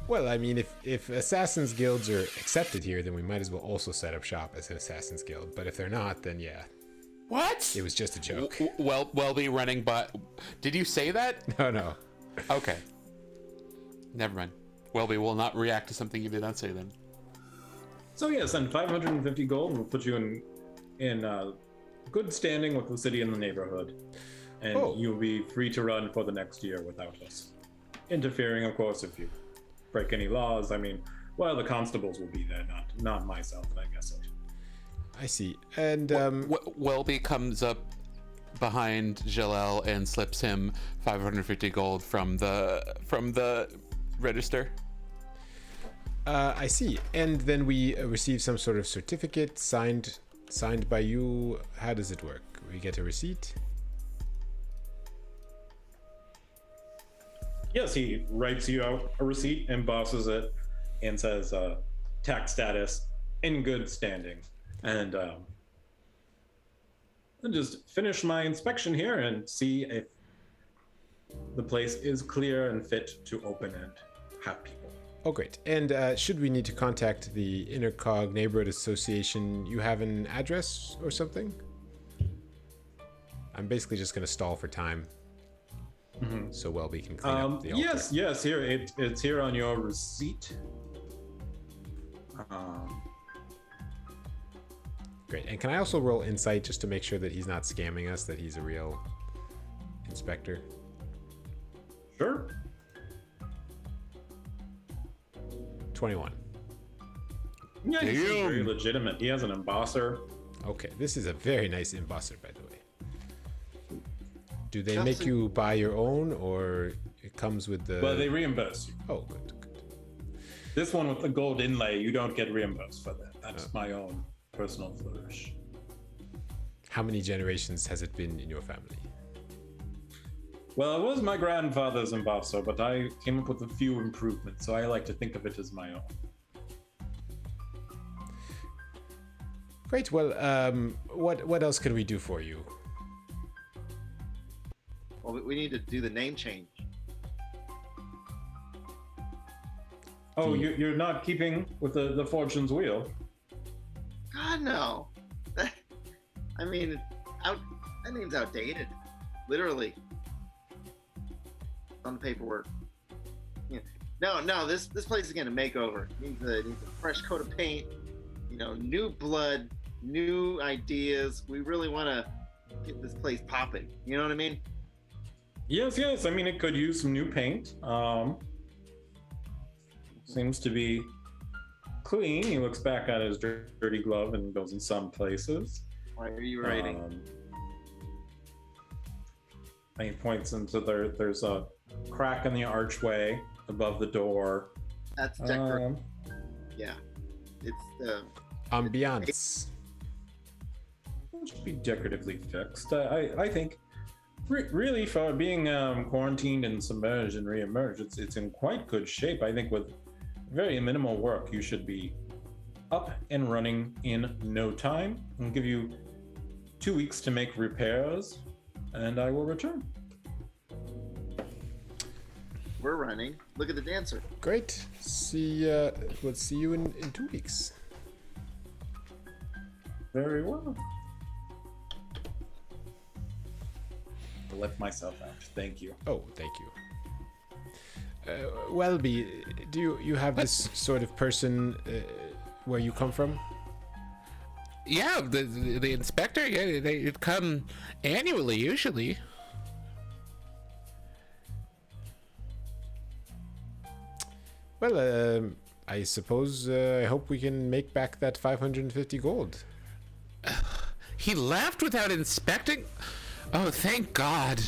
Well, I mean, if if assassins guilds are accepted here, then we might as well also set up shop as an assassins guild. But if they're not, then yeah, What? it was just a joke. W- well, Wellby running but Did you say that? (laughs) No, no. Okay. Never mind. Wellby will not react to something you did not say then. So yes, and 550 gold We'll put you in in uh, good standing with the city and the neighborhood, and Oh. you'll be free to run for the next year without us interfering. Of course, if you break any laws, I mean, well, the constables will be there, not not myself, I guess. It. I see. And um, W- Wellby comes up behind Zhelull and slips him 550 gold from the from the register. Uh, I see. And then we uh, receive some sort of certificate signed signed by you. How does it work? We get a receipt. Yes, he writes you out a receipt, embosses it, and says uh, tax status in good standing, and um, I'll just finish my inspection here and see if the place is clear and fit to open and people. Oh, great. And uh, should we need to contact the Intercog Neighborhood Association, you have an address or something? I'm basically just going to stall for time. So Wellby can clean Um, up the altar. yes, yes, here it, it's here on your receipt. Um, Great. And can I also roll insight just to make sure that he's not scamming us, that he's a real inspector? sure. 21. Yeah, he's very legitimate. He has an embosser. Okay, this is a very nice embosser, by the way. Do they make Chelsea- you buy your own, or it comes with the? Well, they reimburse you. Oh, good, good. This one with the gold inlay, you don't get reimbursed for that. That's oh. my own personal flourish. How many generations has it been in your family? Well, it was my grandfather's embosser, but I came up with a few improvements, so I like to think of it as my own. Great. Well, um, what what else can we do for you? Well, we- we need to do the name change. Oh, you, you're not keeping with the, the fortune's wheel. God no. (laughs) I mean, out. That name's outdated. Literally. On the paperwork. Yeah. No, no. This this place is getting a makeover. Needs a needs a fresh coat of paint. You know, new blood, new ideas. We really want to get this place popping. You know what I mean? Yes, yes. I mean, it could use some new paint. Um, seems to be clean. He looks back at his dirty glove and goes in some places. Why are you writing? Um, and he points into there. There's a crack in the archway above the door. That's decor. Um, yeah. It's the. Ambiance. it should be decoratively fixed. Uh, I I think. Re- really, for being um, quarantined and submerged and re-emerged, it's it's in quite good shape. I think with very minimal work, you should be up and running in no time. I'll give you two weeks to make repairs, and I will return. We're running. Look at the dancer. Great. See. Uh, we'll see you in, in two weeks. Very well. I left myself out. Thank you. Oh, thank you. Uh, Wellby, do you, you have this sort of person uh, where you come from? Yeah, the the, the inspector. Yeah, they come annually usually. Well, um, I suppose uh, I hope we can make back that 550 gold. (sighs) He left without inspecting. Oh, thank God.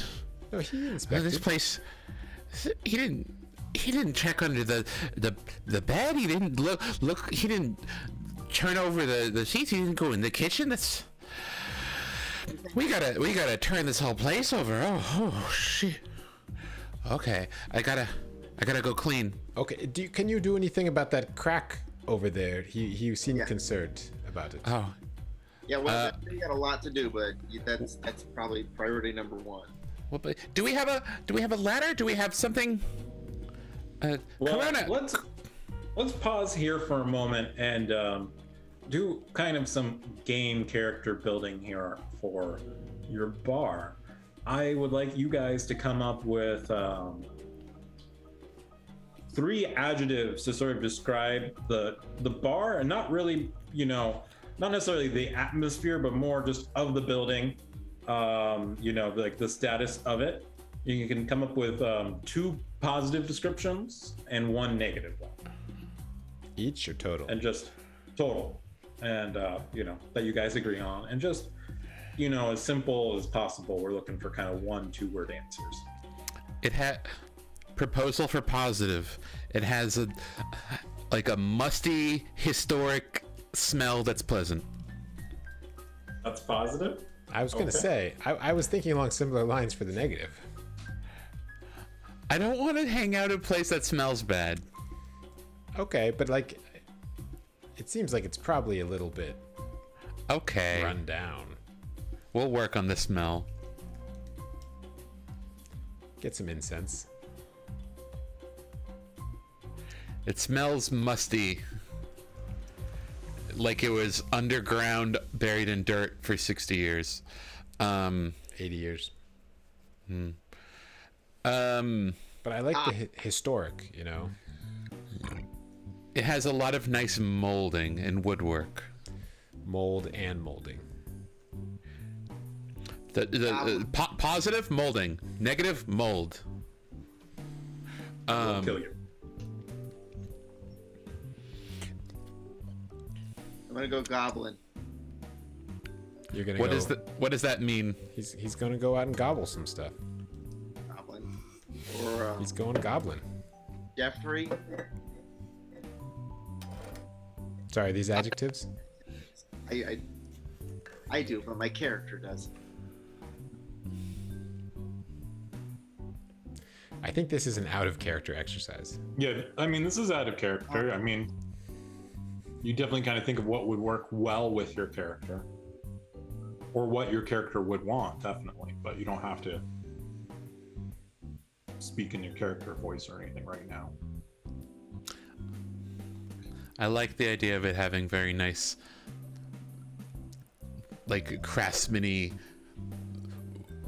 No, he Oh, inspected. this place. He didn't. He didn't check under the the the bed. He didn't look look. He didn't turn over the the sheets. He didn't go in the kitchen. That's. We gotta we gotta turn this whole place over. Oh oh shit. Okay, I gotta I gotta go clean. Okay, do you, can you do anything about that crack over there? He he seemed Yeah. concerned about it. Oh, Yeah, well, Uh, we got a lot to do, but that's that's probably priority number one. well, but do we have a do we have a ladder? Do we have something? Uh, Well, Corona. let's let's pause here for a moment and um, do kind of some game character building here for your bar. I would like you guys to come up with um, three adjectives to sort of describe the the bar, and not really, you know, not necessarily the atmosphere, but more just of the building. Um, you know, like the status of it. You can come up with um, two positive descriptions and one negative one, Each or total? and just total, and uh, you know that you guys agree on, and just you know as simple as possible. We're looking for kind of one, two word answers. It had proposal for positive. It has a like a musty historic smell that's pleasant. That's positive. I was gonna okay. say I, I was thinking along similar lines for the negative. I don't want to hang out in a place that smells bad. Okay, but like, it seems like it's probably a little bit Okay, run down. we'll work on the smell. Get some incense. It smells musty. Like it was underground, buried in dirt for 60 years. Um, 80 years. um, But I like the hi- historic, you know. it has a lot of nice molding and woodwork. Mold and molding. The, the, the po- positive molding, negative mold. Um, kill you. I'm gonna go goblin. You're gonna What go. is the, What does that mean? He's he's gonna go out and gobble some stuff. Goblin. Or um, He's going goblin. Jeffrey. Sorry, these adjectives. I, I I do, but my character does. I think this is an out of character exercise. Yeah, I mean this is out of character. I mean, you definitely kind of think of what would work well with your character or what your character would want, definitely. But you don't have to speak in your character voice or anything right now. I like the idea of it having very nice, like craftsmany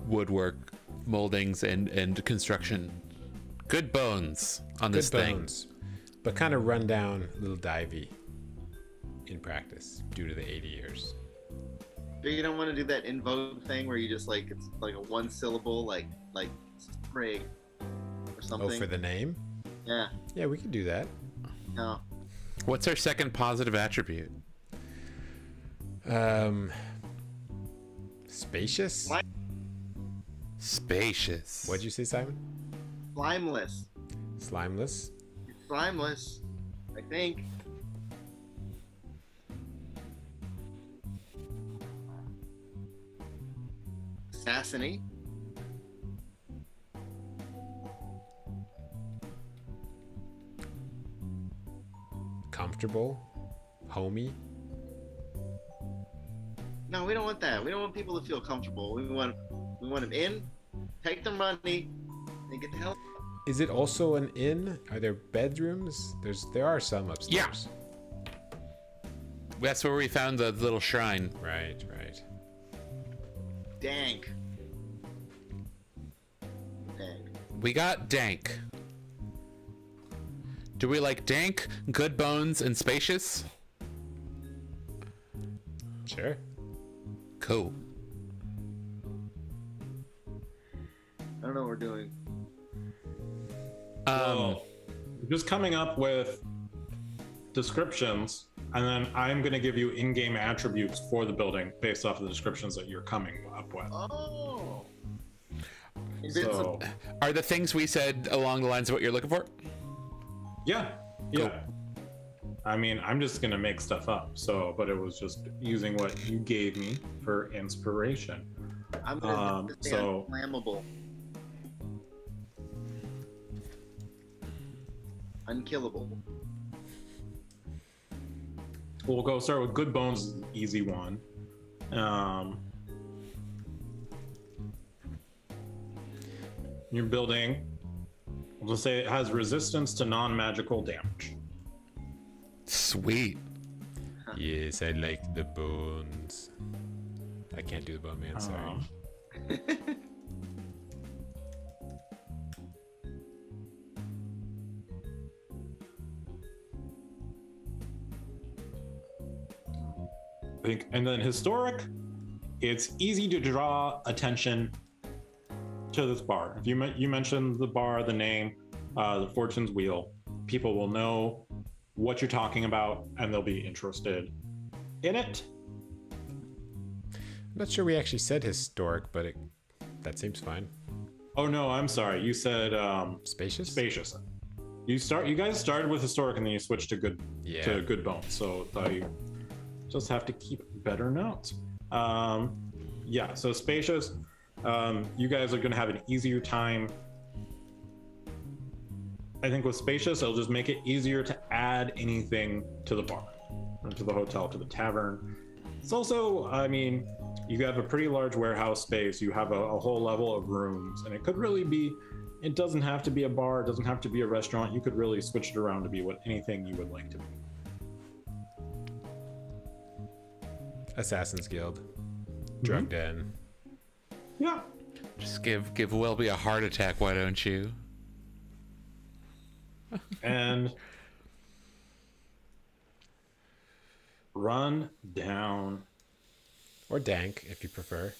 woodwork, moldings, and and construction. Good bones on this Good thing. bones, but kind of run down, a little divey in practice due to the 80 years. But you don't want to do that in vogue thing where you just like it's like a one syllable, like like sprig or something. Oh, for the name? yeah. Yeah, we could do that. No. What's our second positive attribute? Um, spacious. What? Spacious. What'd you say, Simon? Slimeless. Slimeless. Slimeless. I think. Assassiny. Comfortable. Homey. No, we don't want that. We don't want people to feel comfortable. We want we want them in, take their money, and get the hell. Is it also an inn? Are there bedrooms? There's there are some upstairs. Yes. That's where we found the little shrine. Right, right. Dank. Dank. We got dank. Do we like dank, good bones, and spacious? Sure. Cool. I don't know what we're doing. Um, Well, just coming up with descriptions, and then I'm going to give you in-game attributes for the building based off of the descriptions that you're coming up with. Oh. So, are the things we said along the lines of what you're looking for? yeah, yeah. I mean, I'm just going to make stuff up. So, but it was just using what you gave me for inspiration. I'm gonna um, make so- unflammable. Unkillable. We'll go start with good bones, easy one. Um, your building, we'll just say it has resistance to non-magical damage. Sweet. Yes, I like the bones. I can't do the bone man, sorry. Um, (laughs) Think, and then historic, it's easy to draw attention to this bar. If you you mentioned the bar, the name, uh, the Fortune's Wheel, people will know what you're talking about, and they'll be interested in it. I'm not sure we actually said historic, but it, that seems fine. Oh no, I'm sorry. You said um, Spacious? spacious. You start. You guys started with historic, and then you switched to good Yeah. to good bones. So I just have to keep better notes. Um, yeah. So spacious. Um, you guys are going to have an easier time. I think with spacious, it'll just make it easier to add anything to the bar, to the hotel, to the tavern. It's also, I mean, you have a pretty large warehouse space. You have a, a whole level of rooms, and it could really be. It doesn't have to be a bar. It doesn't have to be a restaurant. You could really switch it around to be what anything you would like to be. Assassin's Guild. Mm-hmm. Drug den. Yeah. Just give give Wellby a heart attack, why don't you? (laughs) And run down, Or dank, if you prefer.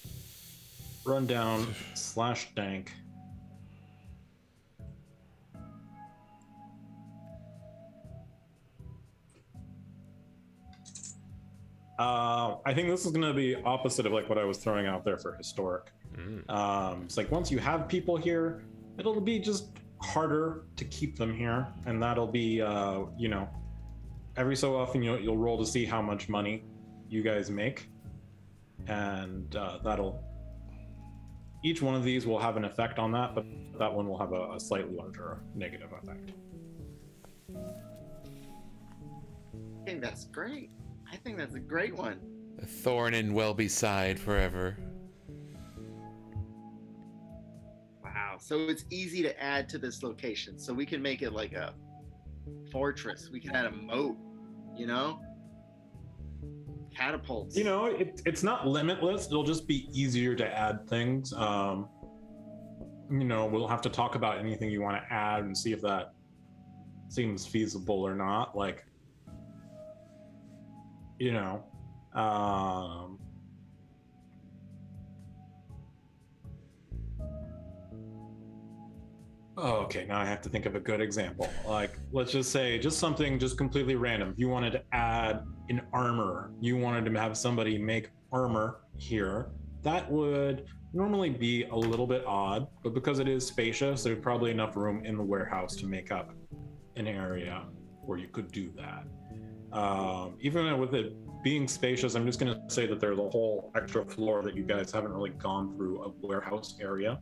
run down slash dank. Uh, I think this is going to be opposite of like what I was throwing out there for historic. Um, it's like once you have people here, it'll be just harder to keep them here, and that'll be uh, you know, every so often you'll you'll roll to see how much money you guys make, and uh, that'll each one of these will have an effect on that, but that one will have a, a slightly larger negative effect. I think that's great. I think that's a great one. A thorn in Wellby's side forever. Wow. So it's easy to add to this location. So we can make it like a fortress. We can add a moat, you know? Catapults. You know, it, it's not limitless. It'll just be easier to add things. Um, you know, we'll have to talk about anything you want to add and see if that seems feasible or not. Like, you know, um, Oh, okay, now I have to think of a good example. Like, let's just say, just something just completely random. If you wanted to add an armor, you wanted to have somebody make armor here, that would normally be a little bit odd, but because it is spacious, there's probably enough room in the warehouse to make up an area where you could do that. Um, even with it being spacious, I'm just going to say that there's a whole extra floor that you guys haven't really gone through a warehouse area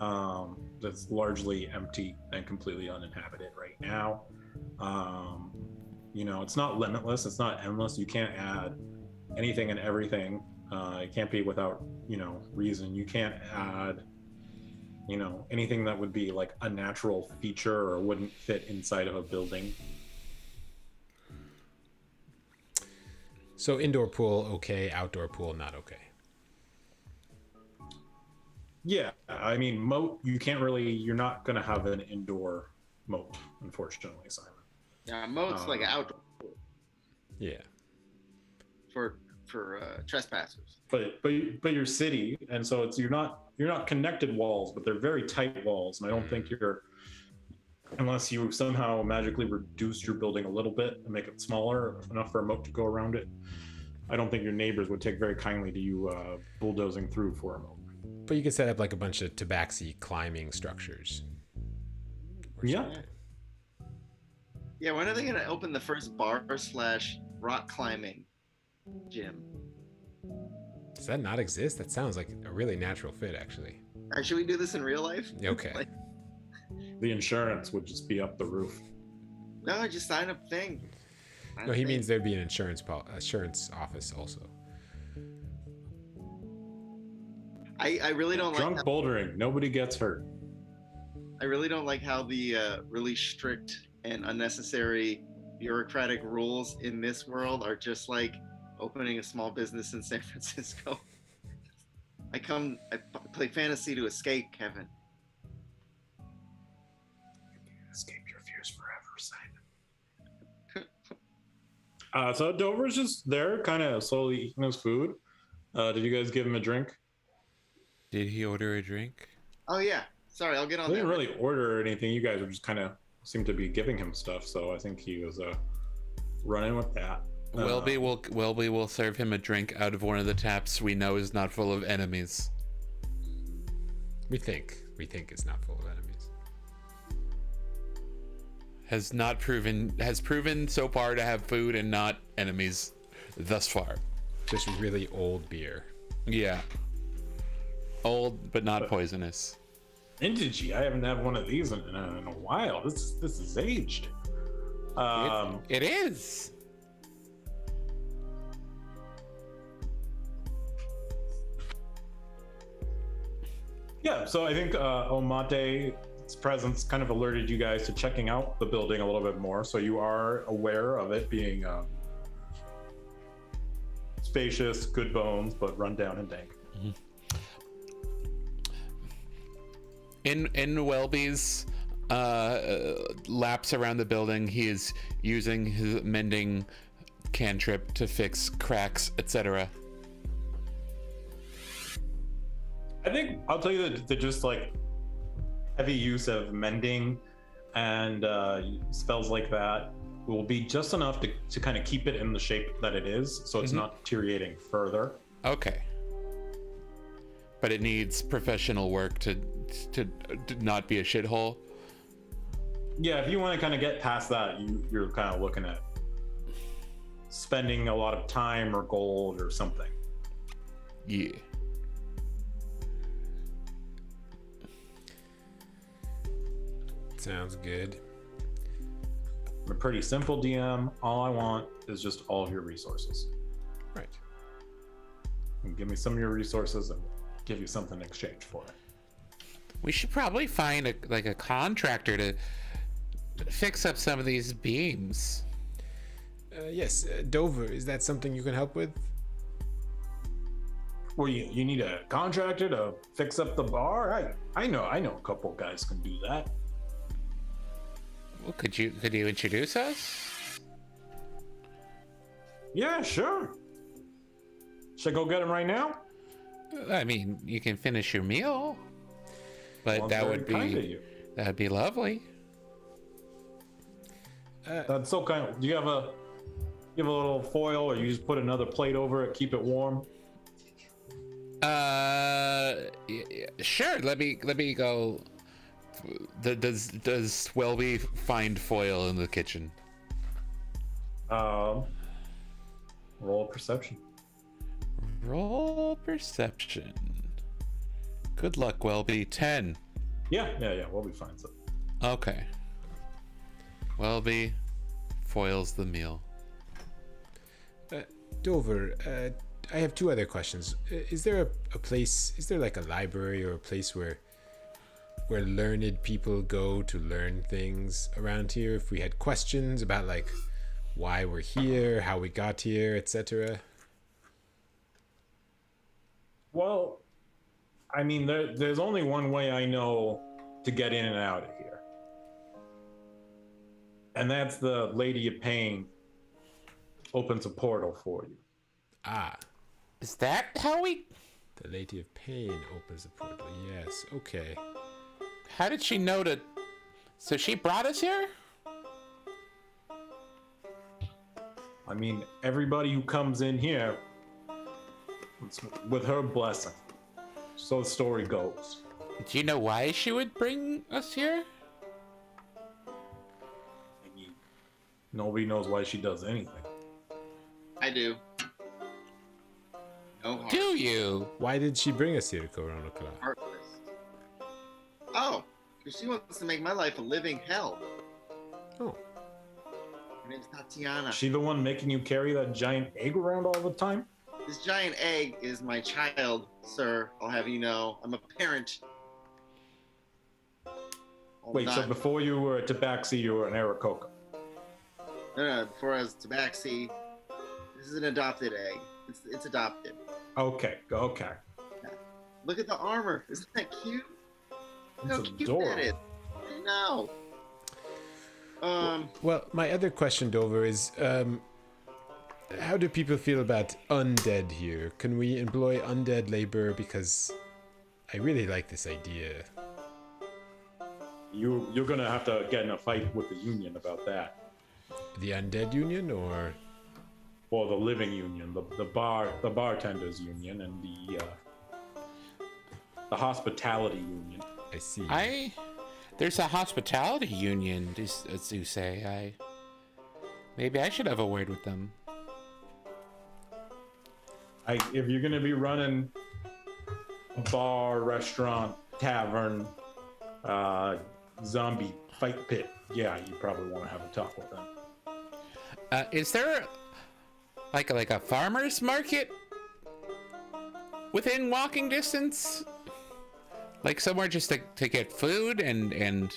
um, that's largely empty and completely uninhabited right now. Um, you know, it's not limitless, it's not endless. You can't add anything and everything. Uh, it can't be without, you know, reason. You can't add, you know, anything that would be like a natural feature or wouldn't fit inside of a building. So indoor pool okay, outdoor pool not okay. Yeah, I mean, moat. You can't really. You're not going to have an indoor moat, unfortunately, Simon. Yeah, moat's Um, like an outdoor pool. Yeah. for for uh, trespassers. But but but your city, and so it's you're not you're not connected walls, but they're very tight walls, and I don't think you're unless you somehow magically reduce your building a little bit and make it smaller enough for a moat to go around it. I don't think your neighbors would take very kindly to you uh, bulldozing through for a moat. But you could set up like a bunch of tabaxi climbing structures. Yeah. something. Yeah, when are they gonna open the first bar slash rock climbing gym? Does that not exist? That sounds like a really natural fit, actually. Or should we do this in real life? Okay. (laughs) Like, The insurance would just be up the roof. no, just sign up thing. Sign No, he thing. means there'd be an insurance pol- insurance office also. I, I really don't Drunk like. bouldering, nobody gets hurt. How, I really don't like how the uh, really strict and unnecessary bureaucratic rules in this world are just like opening a small business in San (laughs) Francisco. I come, I play fantasy to escape, Kevin. Uh, so Dover's just there, kind of slowly eating his food. Uh, did you guys give him a drink? Did he order a drink? Oh yeah, sorry, I'll get I on didn't that. really order anything. You guys were just kind of seemed to be giving him stuff, so I think he was uh, running with that. Uh, Wellby will Wellby will serve him a drink out of one of the taps we know is not full of enemies. We think. We think it's not full of enemies. Has not proven has proven so far to have food and not enemies thus far. Just really old beer. Yeah. Old but not poisonous. Vintagey. I haven't had one of these in, in, a, in a while. This this is aged. Um, it is. yeah, so I think uh, Omate's presence kind of alerted you guys to checking out the building a little bit more, so you are aware of it being uh, spacious, good bones, but run down and dank. In in Wellby's uh, uh, laps around the building, he is using his mending cantrip to fix cracks, etc. I think I'll tell you that just like heavy use of mending and uh, spells like that will be just enough to, to kind of keep it in the shape that it is, so it's Mhm. not deteriorating further. Okay. But it needs professional work to to, to not be a shithole. Yeah, if you want to kind of get past that, you, you're kind of looking at spending a lot of time or gold or something. Yeah. Sounds good. I'm a pretty simple DM. All I want is just all of your resources. Right. And give me some of your resources and give you something in exchange for it. We should probably find a like a contractor to fix up some of these beams. Uh, yes, uh, Dover, is that something you can help with? Well, you, you need a contractor to fix up the bar? I I know I know a couple guys can do that. Well, could you could you introduce us? Yeah, sure. Should I go get him right now? I mean, you can finish your meal, but Well, that would be that'd be lovely. That's so kind of. Do you have a you have a little foil, or you just put another plate over it, keep it warm? Uh, sure. Let me let me go. Th- Does does Wellby find foil in the kitchen? Um, roll perception. Roll perception. Good luck, Wellby. Ten. Yeah, yeah, yeah. We'll be fine. Okay. Wellby foils the meal. Uh, Dover, uh, I have two other questions. Uh, Is there a, a place, is there like a library or a place where where learned people go to learn things around here? If we had questions about like why we're here, how we got here, etc. Well, I mean, there, there's only one way I know to get in and out of here, and that's the Lady of Pain opens a portal for you. Ah, Is that how we? the Lady of Pain opens a portal. Yes, okay. How did she know to? So she brought us here. I mean, everybody who comes in here, with her blessing. So the story goes. Do you know why she would bring us here? I mean, nobody knows why she does anything. I do. No harm. Do you? Why did she bring us here to Corona Claw? Heartless. Oh, because she wants to make my life a living hell. Oh, Her name's Tatiana. She the one making you carry that giant egg around all the time? This giant egg is my child, sir. I'll have you know. I'm a parent. All Wait, so before you were a Tabaxi, you were an Aarakocra. No, no, before I was a Tabaxi, this is an adopted egg. It's, it's adopted. Okay, okay. Look at the armor. Isn't that cute? Look how cute adorable. that is. I know. Um, well, my other question, Dover, is um, how do people feel about undead here? Can we employ undead labor? Because I really like this idea. You you're gonna have to get in a fight with the union about that. The undead union, or Well, the living union, the, the bar the bartenders union, and the uh, the hospitality union. I see. I. There's a hospitality union, as as you say. I. Maybe I should have a word with them. I if you're gonna be running a bar, restaurant, tavern, uh, zombie fight pit, yeah, you probably want to have a talk with them. Uh, is there like like a farmer's market within walking distance? Like somewhere just to, to get food and and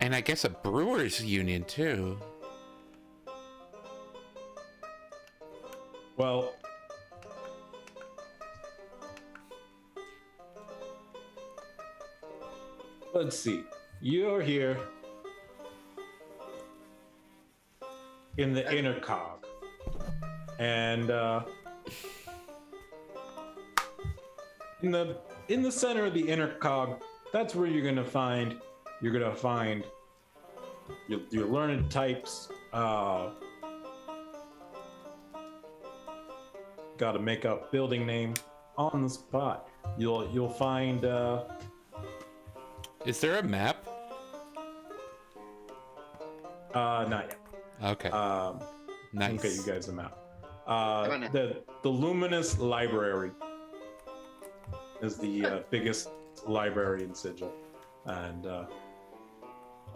and I guess a brewer's union too. Well, let's see. You're here in the inner cog, and uh, in the in the center of the inner cog, that's where you're gonna find you're gonna find your, your learned types. Uh, got to make up building name on the spot. You'll you'll find uh, Is there a map? uh not yet. Okay, Um, nice. okay, you guys are map. Uh, the the Luminous Library is the uh, biggest library in Sigil, and uh,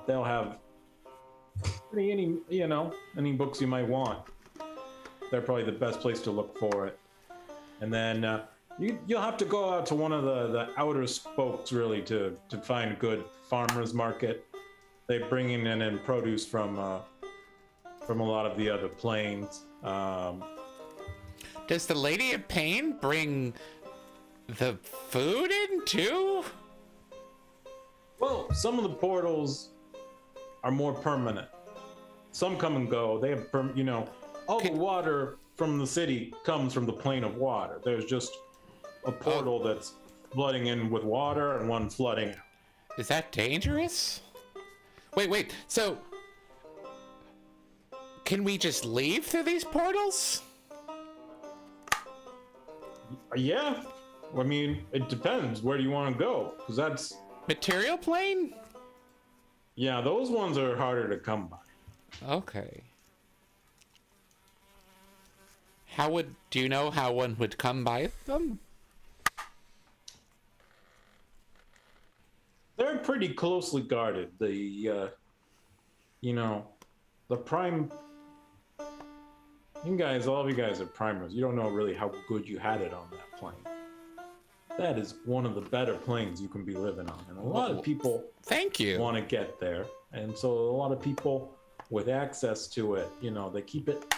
they'll have any, any you know any books you might want. They're probably the best place to look for it. And then uh, you you'll have to go out to one of the the outer spokes really to to find a good farmers market. They bring in in produce from uh, from a lot of the other planes. Um, Does the Lady of Pain bring the food in too? Well, some of the portals are more permanent. Some come and go. They have, you know, all the water from the city comes from the plane of water. There's just a portal oh. that's flooding in with water and one flooding out. Is that dangerous? Wait, wait. So, can we just leave through these portals? Uh, yeah, I mean, it depends. Where do you want to go? Because that's, Material plane? yeah, those ones are harder to come by. Okay. How would do you know how one would come by them? They're pretty closely guarded. The, uh, you know, the prime. You guys, all of you guys are primers. You don't know really how good you had it on that plane. That is one of the better planes you can be living on, and a lot of people Thank you. want to get there, and so a lot of people with access to it, you know, they keep it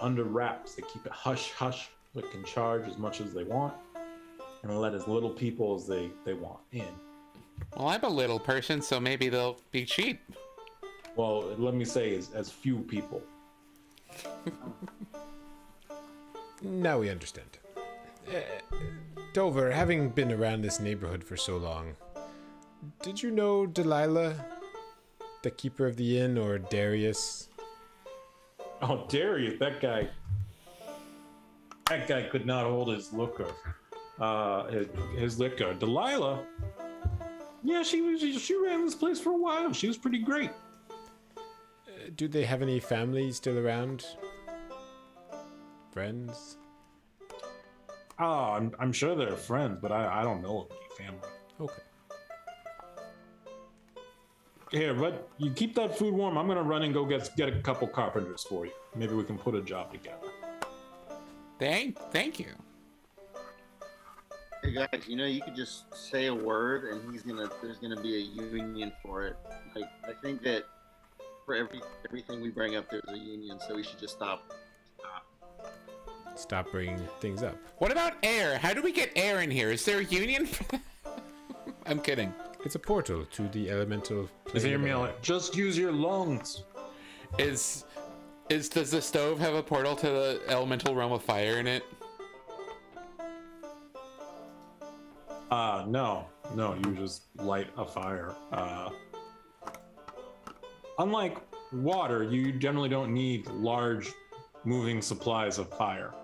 under wraps. They keep it hush hush. They can charge as much as they want, and let as little people as they they want in. Well, I'm a little person, so maybe they'll be cheap. Well, let me say, as, as few people. (laughs) Now we understand. Uh, Dover, having been around this neighborhood for so long, did you know Delilah, the keeper of the inn, or Darius? Oh, Darius, that guy. That guy could not hold his liquor. Uh, his, his liquor. Delilah. Yeah, she was. She ran this place for a while. She was pretty great. Uh, Do they have any family still around? Friends? Oh, I'm, I'm sure they're friends, but I, I don't know of any family. Okay. Here, but you keep that food warm. I'm gonna run and go get get a couple carpenters for you. Maybe we can put a job together. Thank, thank you. Hey guys, you know you could just say a word and he's gonna there's gonna be a union for it. Like I think that for every everything we bring up there's a union, so we should just stop. Stop. Stop bringing things up. What about air? How do we get air in here? Is there a union? (laughs) I'm kidding. It's a portal to the elemental. Is plane hear of me air. like, just use your lungs. Is is does the stove have a portal to the elemental realm of fire in it? Uh, no, no, you just light a fire. Uh, unlike water, you generally don't need large moving supplies of fire.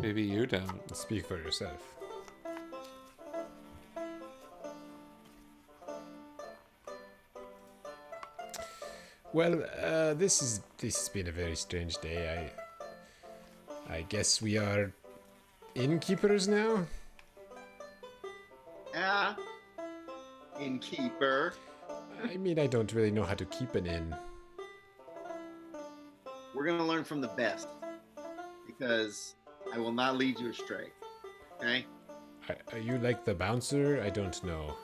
Maybe you don't. Speak for yourself. Well, uh, this is this has been a very strange day. I I guess we are innkeepers now. Yeah. Innkeeper. I mean, I don't really know how to keep an inn. We're gonna learn from the best. Because I will not lead you astray. Okay? Are, you like the bouncer? I don't know.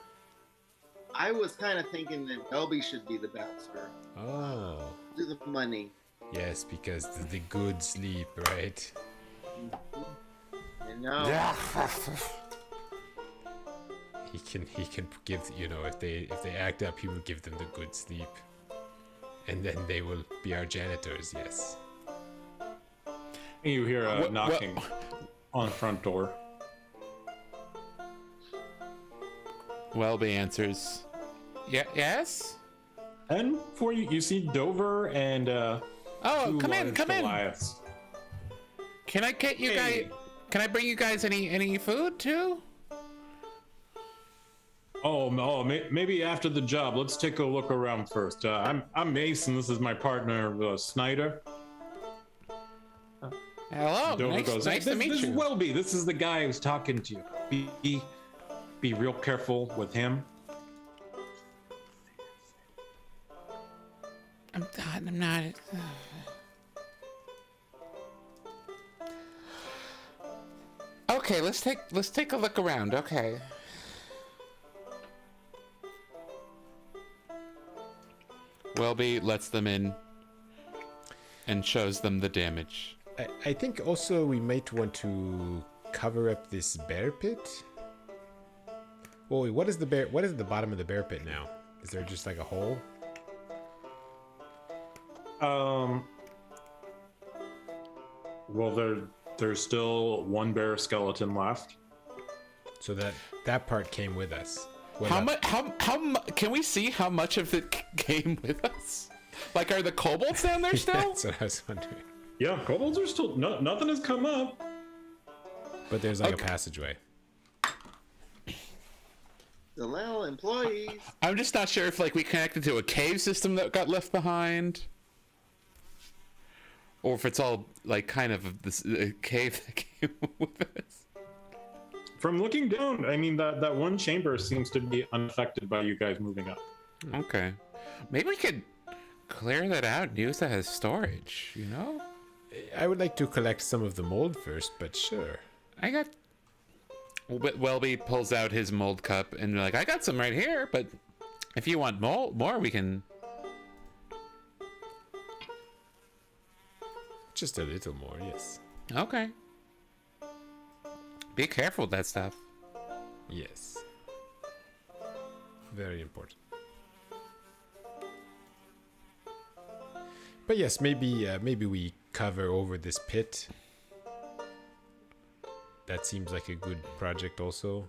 I was kind of thinking that Belby should be the bouncer. Oh, Do the money. yes, because the, the good sleep, right? Mm-hmm. You know? (laughs) He can he can give you know if they if they act up, he will give them the good sleep, and then they will be our janitors. Yes. You hear a What- knocking on the front door. Wellby answers. Yeah. Yes. And for you, you see Dover and uh, Oh, two come in, large come in. Goliaths. Can I get you Hey. guys? Can I bring you guys any any food too? Oh, m- oh, may- maybe after the job. Let's take a look around first. Uh, I'm I'm Mason. This is my partner uh, Snyder. Hello. Dover nice goes, nice this, to meet this you. is Wellby. This is the guy who's talking to you. Be, be be real careful with him. I'm, not. I'm not. Okay, let's take let's take a look around. Okay. Welby lets them in and shows them the damage. I, I think also we might want to cover up this bear pit. Well, wait, what is the bear? What is the bottom of the bear pit now? Is there just like a hole? Um. Well, there there's still one bear skeleton left. So that that part came with us. What How much? How how mu- can we see how much of it c- (laughs) came with us? Like, are the kobolds down there (laughs) still? That's what I was wondering. Yeah, kobolds are still no, nothing has come up. But there's like Okay. a passageway. Dalal employees. I'm just not sure if like we connected to a cave system that got left behind, or if it's all like kind of this uh, cave that (laughs) came with us. From looking down, I mean that that one chamber seems to be unaffected by you guys moving up. Okay, maybe we could clear that out and use that as storage. You know, I would like to collect some of the mold first, but sure. I got. Wel- Wellby pulls out his mold cup and like, I got some right here, but if you want more, more we can. Just a little more, yes. Okay. Be careful with that stuff. Yes. Very important. But yes, maybe uh, maybe we cover over this pit. That seems like a good project also.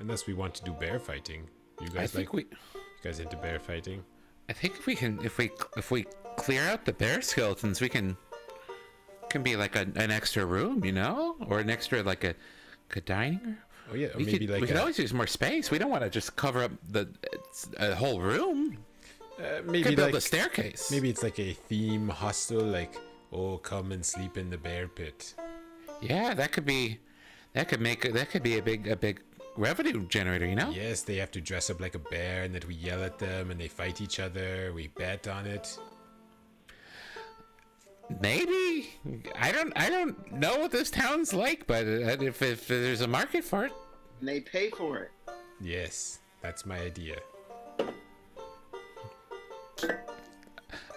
Unless we want to do bear fighting. You I guys think like we. you guys into bear fighting? I think if we can, if we if we clear out the bear skeletons, we can can be like a, an extra room, you know, or an extra like a, a dining room. Oh yeah, We maybe could, like we could always use more space. We don't want to just cover up the it's a whole room. uh, We maybe build like a staircase. maybe it's like a theme hostel like oh come and sleep in the bear pit. Yeah, that could be. That could make that could be a big a big revenue generator. You know. Yes, they have to dress up like a bear and that we yell at them and they fight each other. We bet on it. Maybe I don't I don't know what this town's like, but uh, if if there's a market for it, And they pay for it. Yes, that's my idea.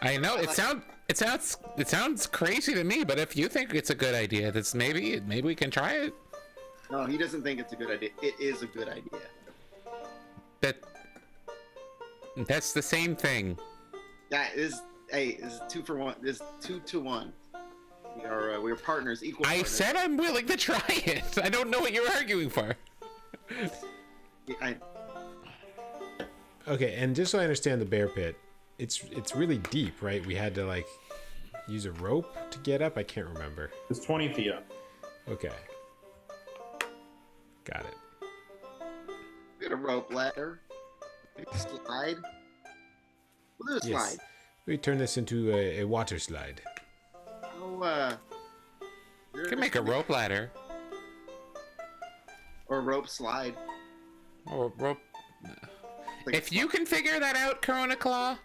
I know it sound it sounds it sounds crazy to me, but if you think it's a good idea, that's maybe maybe we can try it. No, he doesn't think it's a good idea. It is a good idea. That that's the same thing. That is, hey, is two for one. Is two to one. We are uh, we are partners, equal. I partners. said I'm willing to try it. I don't know what you're arguing for. I, Okay, and just so I understand the bear pit, it's it's really deep, right? We had to like use a rope to get up. I can't remember. It's 20 feet up. Okay. Got it. Get a rope ladder. Slide. We'll do a Yes. slide. We turn this into a, a water slide. Oh, uh. You can make a rope ladder or a rope slide. or rope. Like, If you can figure that out, Corona Claw,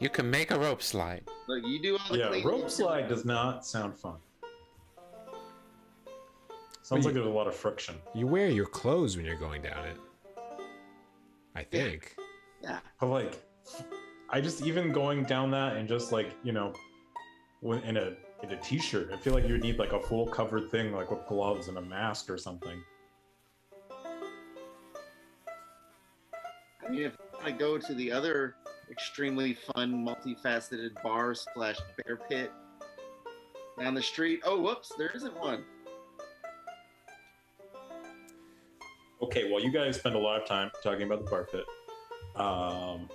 you can make a rope slide. look, you do all the Yeah, rope slide does not sound fun. Sounds like there's a lot of friction. You wear your clothes when you're going down it. I think. Yeah. But like, I just even going down that and just like you know, when in a in a t-shirt, I feel like you would need like a full covered thing, like with gloves and a mask or something. I mean, if I go to the other extremely fun, multifaceted bar slash bear pit down the street. Oh, whoops, there isn't one. Okay, well, you guys spend a lot of time talking about the bar pit. Um,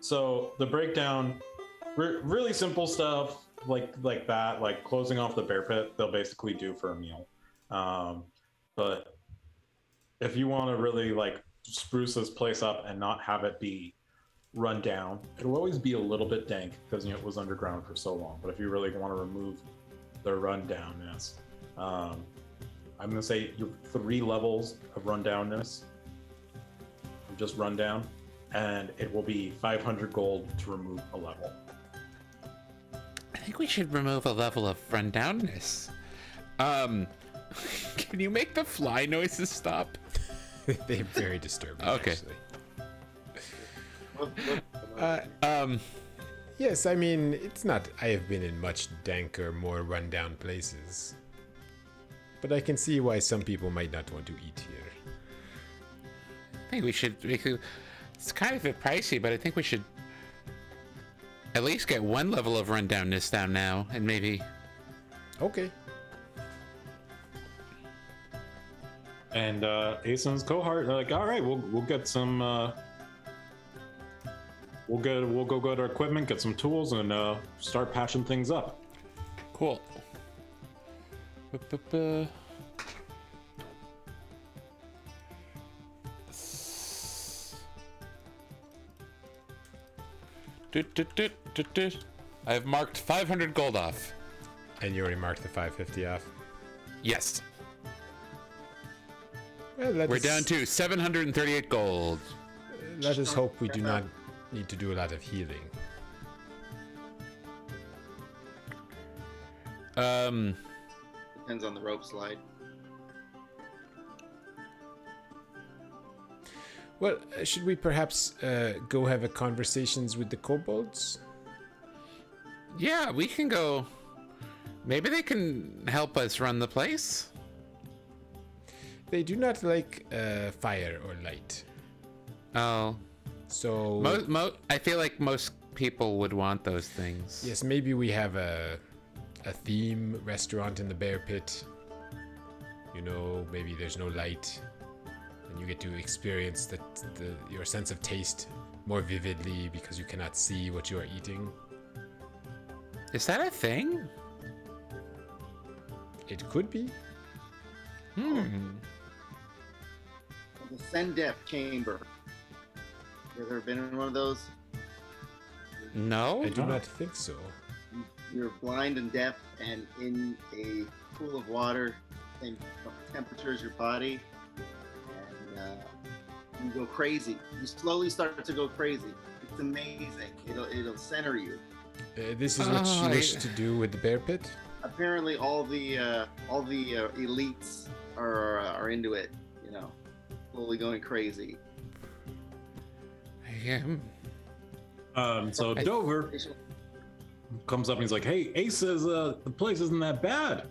so the breakdown, re- really simple stuff like like that, like closing off the bear pit. They'll basically do for a meal. Um, but if you want to really like spruce this place up and not have it be run down, it'll always be a little bit dank because you know it was underground for so long. But if you really want to remove the rundownness. Um, I'm gonna say your three levels of rundownness. Just rundown. and it will be 500 gold to remove a level. I think we should remove a level of rundownness. Um, (laughs) can you make the fly noises stop? (laughs) They're very disturbing. Okay. Actually. Look, look, Uh, Um, yes, I mean it's not. I have been in much danker, more rundown places, but I can see why some people might not want to eat here. I think we should. We could, it's kind of a bit pricey, but I think we should at least get one level of rundownness down now, and maybe. Okay. And uh, Ace's cohort, they're like, all right, we'll we'll get some. Uh, we'll get we'll go get our equipment, get some tools, and uh, start patching things up. Cool. I have marked 500 gold off. And you already marked the 550 off. Yes. Well, We're us, down to 738 gold. Let us hope we do not need to do a lot of healing. Um, depends on the rope slide. Well, uh, should we perhaps uh, go have a conversations with the kobolds? yeah, we can go. Maybe they can help us run the place. They do not like uh, fire or light. Oh, So mo- mo- I feel like most people would want those things. yes, maybe we have a a theme restaurant in the bear pit. You know, maybe there's no light, and you get to experience the, the your sense of taste more vividly because you cannot see what you are eating. Is that a thing? It could be. Hmm. The Sendef chamber. You ever been in one of those? No. I do not think so. You're blind and deaf and in a pool of water, same temperature as your body, and uh, you go crazy. You slowly start to go crazy. It's amazing. It'll it'll center you. Uh, this is what Oh, you I- wish to do with the bear pit. Apparently, all the uh, all the uh, elites are uh, are into it. You know, slowly going crazy. Yeah. Um, so I- Dover comes up and he's like, "Hey, Ace says uh, the place isn't that bad.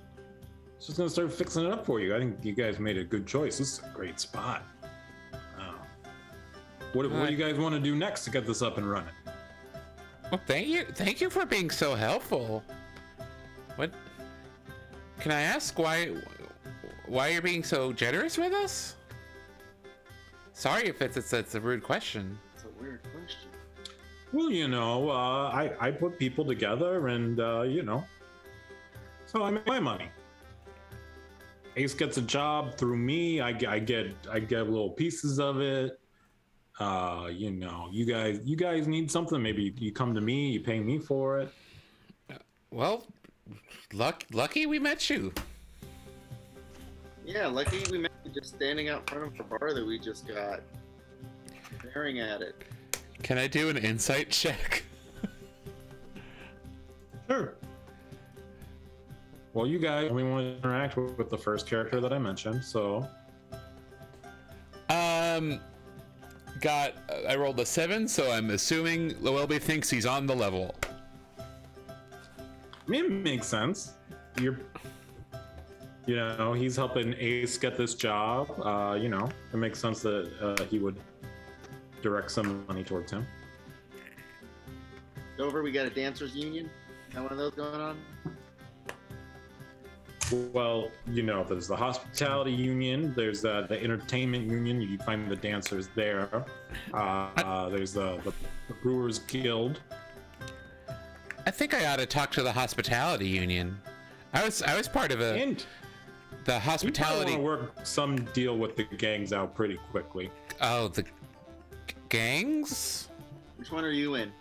It's just gonna start fixing it up for you. I think you guys made a good choice. This is a great spot. Oh. What, what do you guys want to do next to get this up and running? Well, thank you. Thank you for being so helpful. What? Can I ask why? Why you're being so generous with us? Sorry if it's it's, it's a rude question. It's a weird question. Well, you know, uh, I I put people together, and uh, you know, so I make my money. Ace gets a job through me. I, get- I get I get little pieces of it. Uh, you know, you guys you guys need something. Maybe you come to me. You pay me for it. Well, luck, lucky we met you. Yeah, lucky we met just standing out front of the bar that we just got, staring at it. Can I do an insight check? Sure. Well, you guys only want to interact with, with the first character that I mentioned, so Um, got. I rolled a seven, so I'm assuming Llewellyn thinks he's on the level. I mean, it makes sense. You're, you know, he's helping Ace get this job. Uh, you know, it makes sense that uh, he would direct some money towards him. Dover, we got a dancers union. Got one of those going on. Well, you know, there's the hospitality union. There's uh, the entertainment union. You find the dancers there. Uh, uh, there's the, the Brewers Guild. I think I ought to talk to the hospitality union. I was I was part of a And the we probably hospitality. want to work some deal with the gangs out pretty quickly. Oh, the g- gangs. Which one are you in?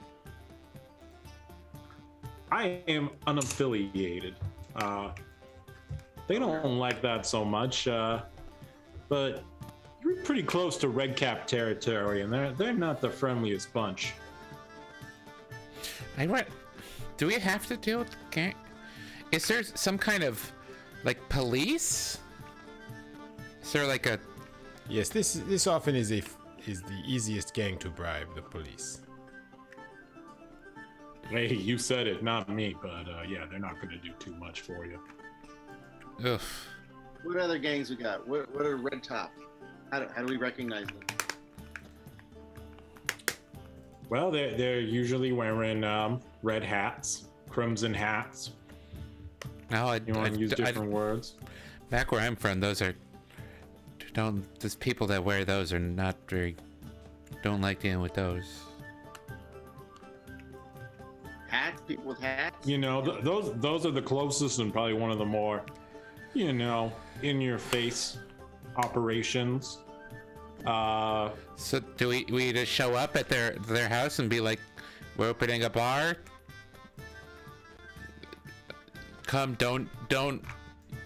I am unaffiliated. Uh, they don't like that so much, uh, but you're pretty close to Red Cap territory, and they're they're not the friendliest bunch. I read. Do we have to deal with gang? Is there some kind of like police? Is there like a Yes, this this often is a f- is the easiest gang to bribe the police. Hey, you said it, not me, but uh, yeah, they're not going to do too much for you. ugh? What other gangs we got? What, what are Red Top? How do, how do we recognize them? Well, they're they're usually wearing um, red hats, crimson hats. No, I, You want to use I- different words? back where I'm from, those are don't. Those people that wear those are not very. Don't like dealing with those. Hats? People with hats? You know, th- those those are the closest and probably one of the more, you know, in your face operations. Uh, So do we we just show up at their their house and be like, we're opening a bar. Come, don't don't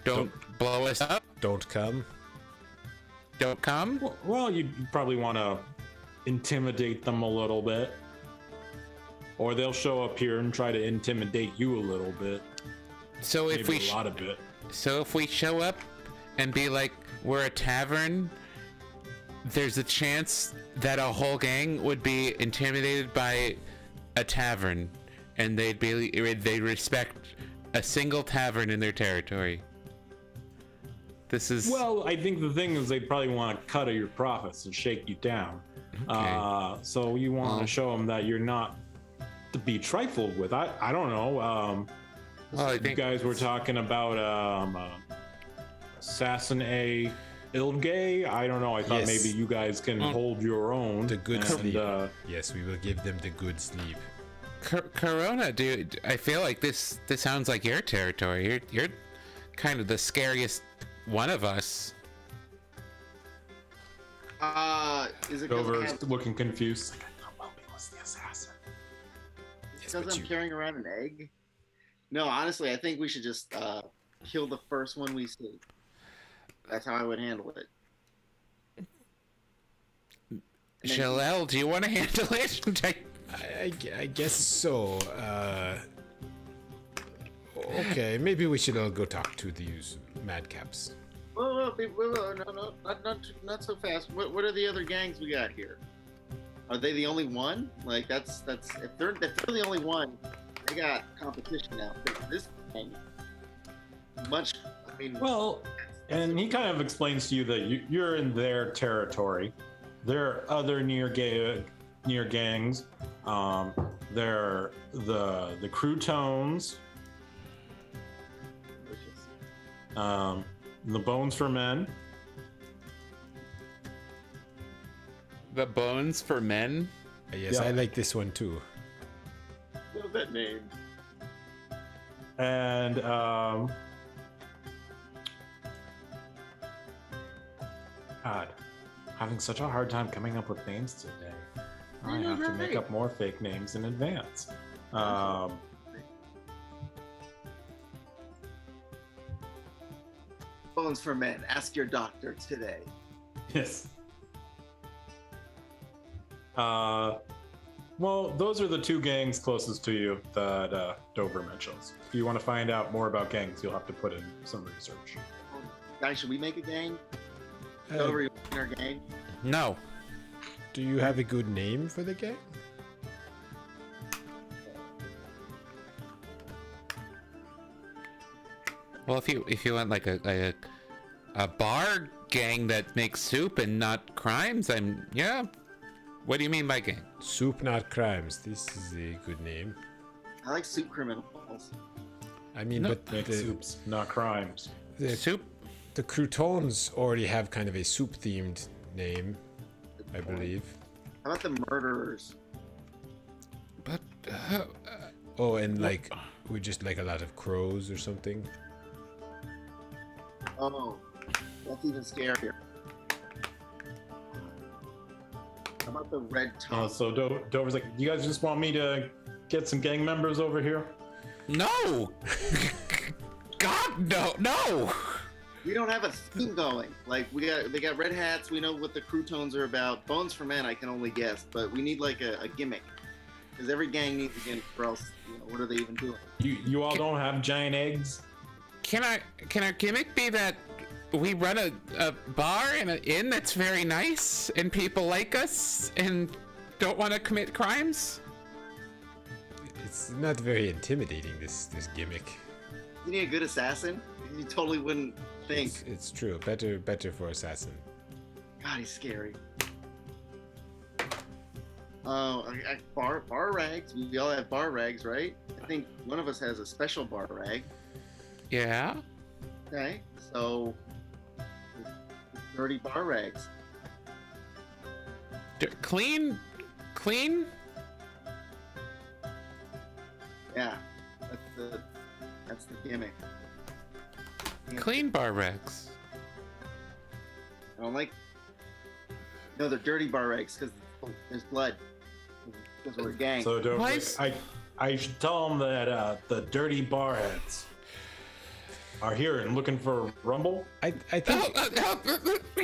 don't blow us up. Don't come. Don't come. well, you probably want to intimidate them a little bit, or they'll show up here and try to intimidate you a little bit, So if we a sh- lot of it. so if we show up and be like, we're a tavern. There's a chance that a whole gang would be intimidated by a tavern, and they'd be they respect a single tavern in their territory. This is Well, I think the thing is they probably want to cut of your profits and shake you down. Uh, so you want Well- to show them that you're not to be trifled with. I, I don't know. Um, well, I you think guys were talking about um, uh, Assassin A. Ilgay. I don't know. I thought Yes. maybe you guys can Mm. hold your own. The good and, sleep. Uh, Yes, we will give them the good sleep. Cor- Corona, dude. I feel like this this sounds like your territory. You're you're kind of the scariest one of us. Uh, is it Dover because is looking confused. Like, I thought Wellby was the assassin. Yes, I'm you, carrying around an egg? No, honestly, I think we should just uh, kill the first one we see. That's how I would handle it. And Zhelull, do you want to (laughs) handle it? I- I, I guess so. Uh, okay, maybe we should all go talk to these madcaps. Whoa, whoa, whoa, whoa, whoa, no, no, not, not, not so fast. What, what are the other gangs we got here? Are they the only one? Like that's that's if they're if they're the only one, they got competition now. This gang, much. I mean, Well, and he kind of explains to you that you, you're in their territory. There are other near ga- near gangs. Um, there are the the Croutones, um, the Bones for Men, the bones for men. Yes, Yeah. I like this one too. What's that name? and um, God, having such a hard time coming up with names today. I have to make up more fake names in advance. Um, Bones for Men. Ask your doctor today. yes. Uh, well, those are the two gangs closest to you that uh, Dover mentions. If you want to find out more about gangs, you'll have to put in some research. Guys, should we make a gang? Uh, Dover, you want our gang? No. Do you have a good name for the gang? Well, if you if you want like a a, a bar gang that makes soup and not crimes, I'm yeah. What do you mean by gang? Soup Not Crimes. This is a good name. I like soup criminals. I mean, No, but Make the, soups, not crimes. the, Soup. the Croutons already have kind of a soup themed name, I believe. How about the murderers? But uh, Oh, and like, we just like a lot of crows or something. Oh, that's even scarier. How about the red Uh, so Do- Dover's like, you guys just want me to get some gang members over here? no. (laughs) God no no. We don't have a theme going. Like we got they got red hats. We know what the croutones are about. Bones for men, I can only guess, but we need like a, a gimmick. Because every gang needs a gimmick, or else, you know, what are they even doing? You you all don't have giant eggs? Can our can our gimmick be that we run a, a bar and an inn that's very nice and people like us and don't want to commit crimes? It's not very intimidating. This this gimmick. Isn't he a good assassin? You totally wouldn't think. It's, it's true. Better better for assassin. God, he's scary. Oh, I, I, bar bar rags. We all have bar rags, right? I think one of us has a special bar rag. Yeah. Okay, so dirty bar rags. D- clean, clean. Yeah, that's the that's the gimmick. Yeah, Clean bar rags. I don't like. No, they're dirty bar rags because there's blood. Because we're a gang. So don't Why I I should tell them that uh, the dirty bar barheads are here and looking for Rumble. I I think Help! Help!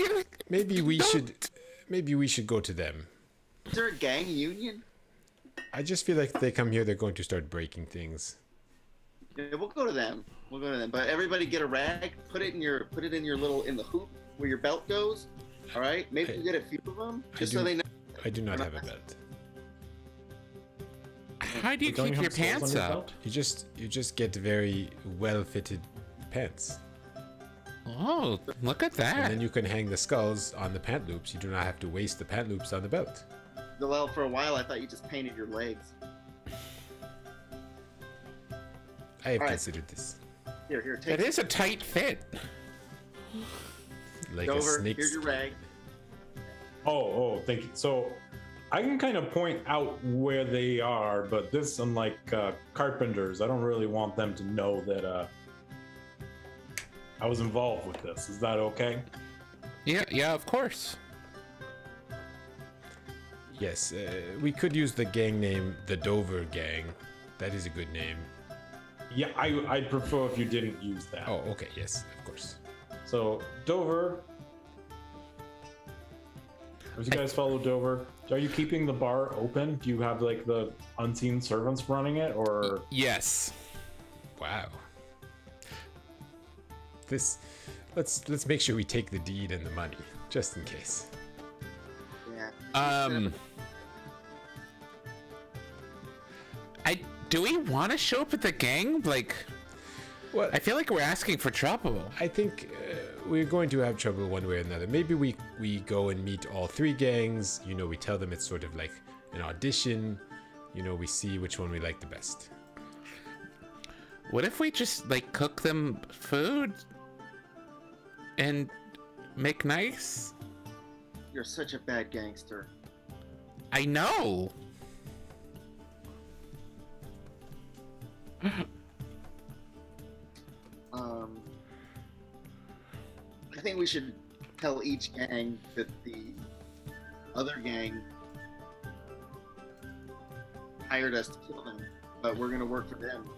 (laughs) maybe we should maybe we should go to them. Is there a gang union? I just feel like if they come here, they're going to start breaking things. Yeah, we'll go to them. We'll go to them. But everybody get a rag, put it in your put it in your little in the hoop where your belt goes. All right, maybe I- we get a few of them I just so do- they know. I do not have a belt. How do you Don't keep have your skulls on pants your up? belt? You just you just get very well fitted pants. Oh, look at that! And then you can hang the skulls on the pant loops. You do not have to waste the pant loops on the belt. Well, for a while I thought you just painted your legs. I have Alright. considered this. Here, here, take It is a tight fit. Like it a over. snake. Here's your rag. Oh, oh, thank you. So I can kind of point out where they are, but this, unlike uh, carpenters, I don't really want them to know that uh, I was involved with this. Is that okay? Yeah, yeah, of course. Yes, uh, we could use the gang name, the Dover Gang. That is a good name. Yeah, I, I'd prefer if you didn't use that. Oh, okay, yes, of course. So Dover. As you guys follow Dover, are you keeping the bar open? Do you have like the unseen servants running it, or Yes. Wow. This, let's let's make sure we take the deed and the money, just in case. Yeah. Um. Do we want to show up at the gang? Like, Well, I feel like we're asking for trouble. I think uh, we're going to have trouble one way or another. Maybe we we go and meet all three gangs. You know, we tell them it's sort of like an audition. You know, we see which one we like the best. What if we just like cook them food and make nice? You're such a bad gangster. I know. (laughs) Um, I think we should tell each gang that the other gang hired us to kill them, but we're gonna work for them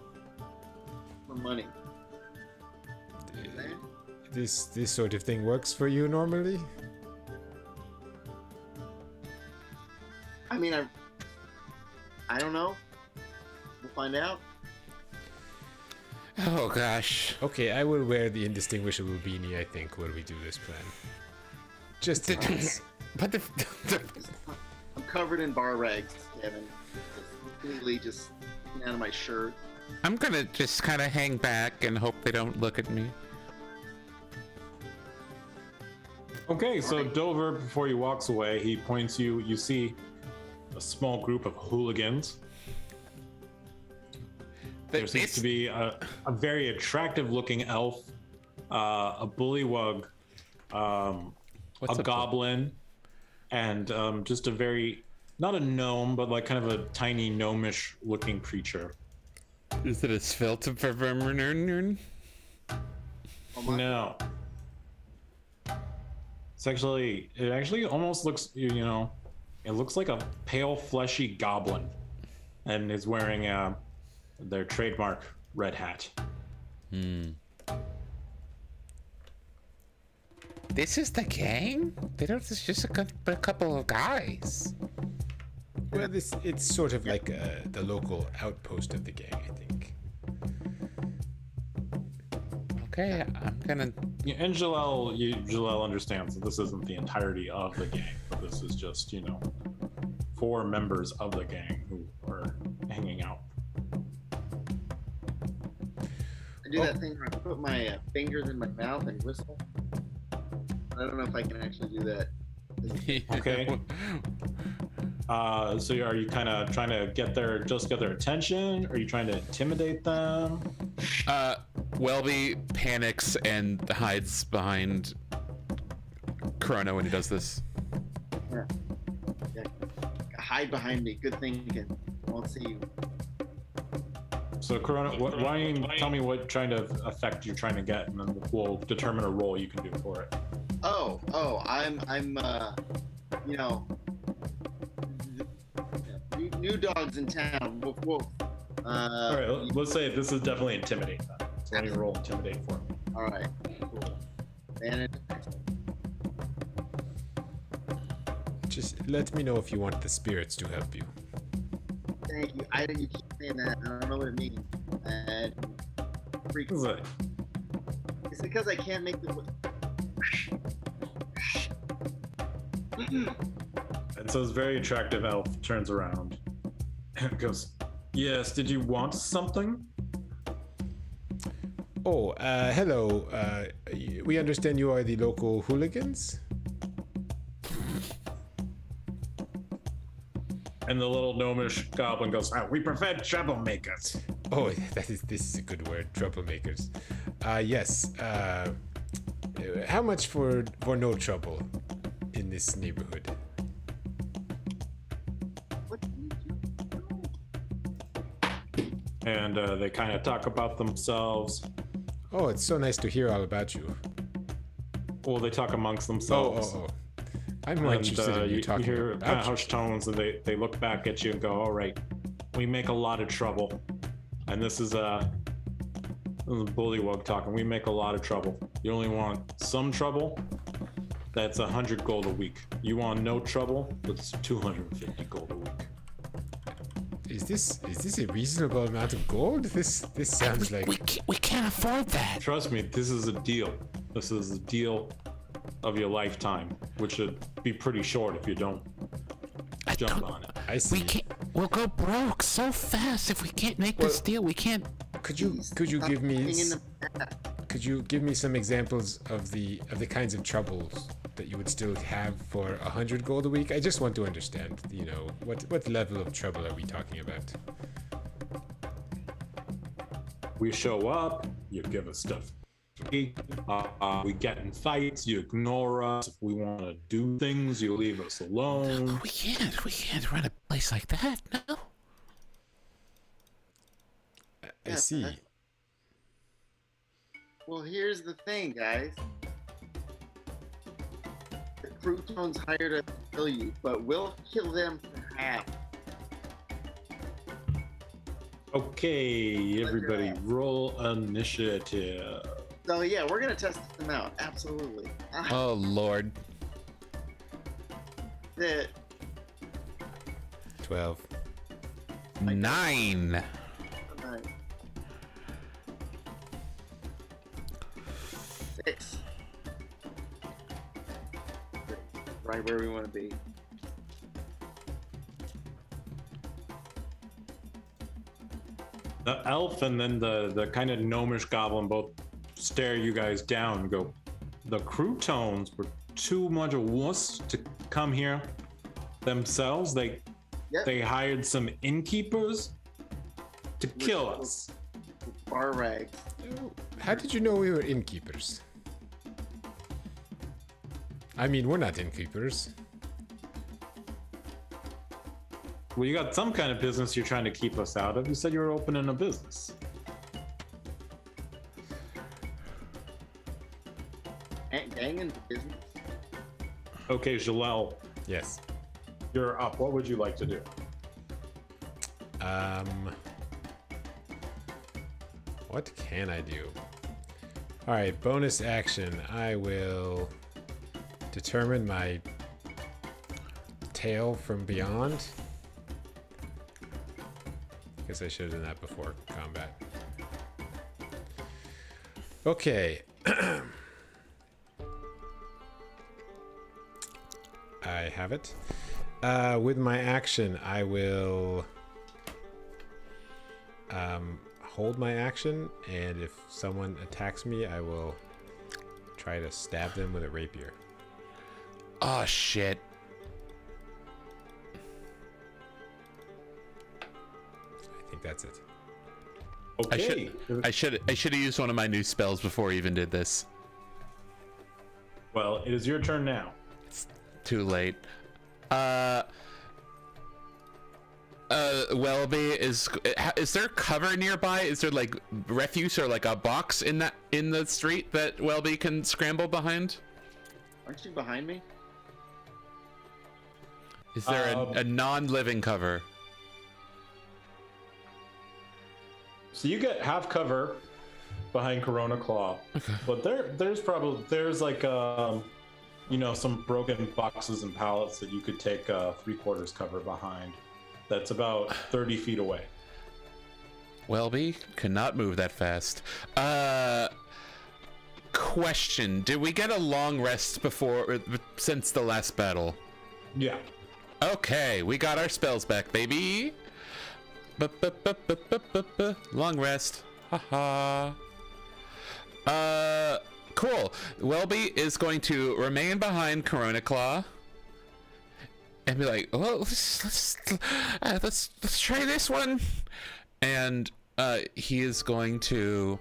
for money. Okay? This this sort of thing works for you normally. I mean, I, I don't know. We'll find out. Oh gosh. Okay, I will wear the indistinguishable beanie. I think when we do this plan. Just in (laughs) case. But the, the I'm covered in bar rags, Kevin. Just completely just out of my shirt. I'm gonna just kind of hang back and hope they don't look at me. Okay, so Dover, before he walks away, he points you. You see a small group of hooligans. There seems to be a, a very attractive-looking elf, uh, a bullywug, um, a up, goblin, and um, just a very not a gnome, but like kind of a tiny gnomish-looking creature. Is it a svelte vermernern? Oh No. It's actually, it actually almost looks, you you know, it looks like a pale, fleshy goblin, and is wearing uh, their trademark red hat. Hmm. this is the gang? They don't. It's just a, a couple of guys. Well, this it's sort of like uh, the local outpost of the gang, I think. Okay, I'm gonna. Yeah, and Zhelull, you, Zhelull understands that this isn't the entirety of the gang, but this is just, you know, four members of the gang who are hanging out. I do that thing where I put my uh, fingers in my mouth and whistle. I don't know if I can actually do that. (laughs) Okay. Uh, so are you kind of trying to get their just get their attention? Are you trying to intimidate them? Uh, Wellby panics and hides behind Corona when he does this. Hide behind me. Good thinking. Won't see you. So Corona, what, why don't you tell me what kind of effect you're trying to get, and then we'll determine a role you can do for it. Oh, oh, I'm, I'm, uh, you know, new, new dogs in town. Woof woof. Uh, All right, let's say this is definitely intimidate. Then. So let me roll intimidate for me. all right. Cool. Manage. Just let me know if you want the spirits to help you. Thank you. I didn't. You keep saying that. I don't know what it means. And freak. This is It's because I can't make the. (sighs) And so this very attractive elf turns around and (laughs) goes, Yes, did you want something? Oh, uh, hello. Uh, we understand you are the local hooligans. And the little gnomish goblin goes, "Ah, We prevent troublemakers. Oh, (laughs) that is this is a good word, troublemakers. Uh, yes. Uh, how much for for no trouble in this neighborhood? What do you do? And uh, they kind of talk about themselves. Oh, it's so nice to hear all about you. Well, they talk amongst Oh, themselves. oh, oh. I'm more and interested uh, in you, you, talking you hear kind about of you. hushed tones, and they, they look back at you and go, "All right, we make a lot of trouble." And this is uh, this is Bullywug talking. We make a lot of trouble. You only want some trouble. That's a hundred gold a week. You want no trouble? That's two hundred and fifty gold a week. Is this is this a reasonable amount of gold? This this sounds like We can't, we can't afford that. Trust me, this is a deal. This is a deal of your lifetime, which should be pretty short if you don't I jump don't- on it. I We see. can't. We'll go broke so fast if we can't make this deal. We can't. Could you could you give me looking in s- the- could you give me some examples of the of the kinds of troubles that you would still have for a hundred gold a week? I just want to understand. You know what what level of trouble are we talking about? We show up, you give us stuff. Uh, uh, we get in fights, you ignore us. If we want to do things, you leave us alone. We can't. We can't run a place like that. No. I see. Well, here's the thing, guys. The Crouton's hired us to kill you, but we'll kill them for half. Okay, everybody, roll initiative. So yeah, we're gonna test them out. Absolutely. (laughs) Oh Lord. that- Twelve. Nine. alright. Six. Right where we want to be. The elf and then the the kind of gnomish goblin both stare you guys down and go. The Croutones were too much of a wuss to come here themselves. They Yep. they hired some innkeepers to kill us. Bar rags. How did you know we were innkeepers? I mean, we're not innkeepers. Well, you got some kind of business you're trying to keep us out of. You said you were opening a business. Okay, Zhelull, Yes. you're up. What would you like to do? Um. What can I do? All right, bonus action. I will. determine my tail from beyond. Guess I should have done that before combat. Okay. (clears throat) I have it. Uh, with my action, I will um, hold my action, and if someone attacks me, I will try to stab them with a rapier. Oh shit. I think that's it. I Okay. should I should I should have used one of my new spells before I even did this. Well, it is your turn now. Too late. Uh uh Wellby is is there cover nearby? Is there like refuse or like a box in that in the street that Wellby can scramble behind? Aren't you behind me? Is there Um, a, a non-living cover? So you get half cover behind Corona Claw, okay. but there, there's probably there's like um, you know, some broken boxes and pallets that you could take uh, three quarters cover behind. That's about thirty feet away. Wellby cannot move that fast. Uh question, did we get a long rest before since the last battle? Yeah. Okay, we got our spells back, baby. Bu-bu-bu-bu-bu-bu-bu. Long rest. Haha. Uh, cool. Wellby is going to remain behind Corona Claw and be like, "Well, let's let's uh, let's, let's try this one," and uh, he is going to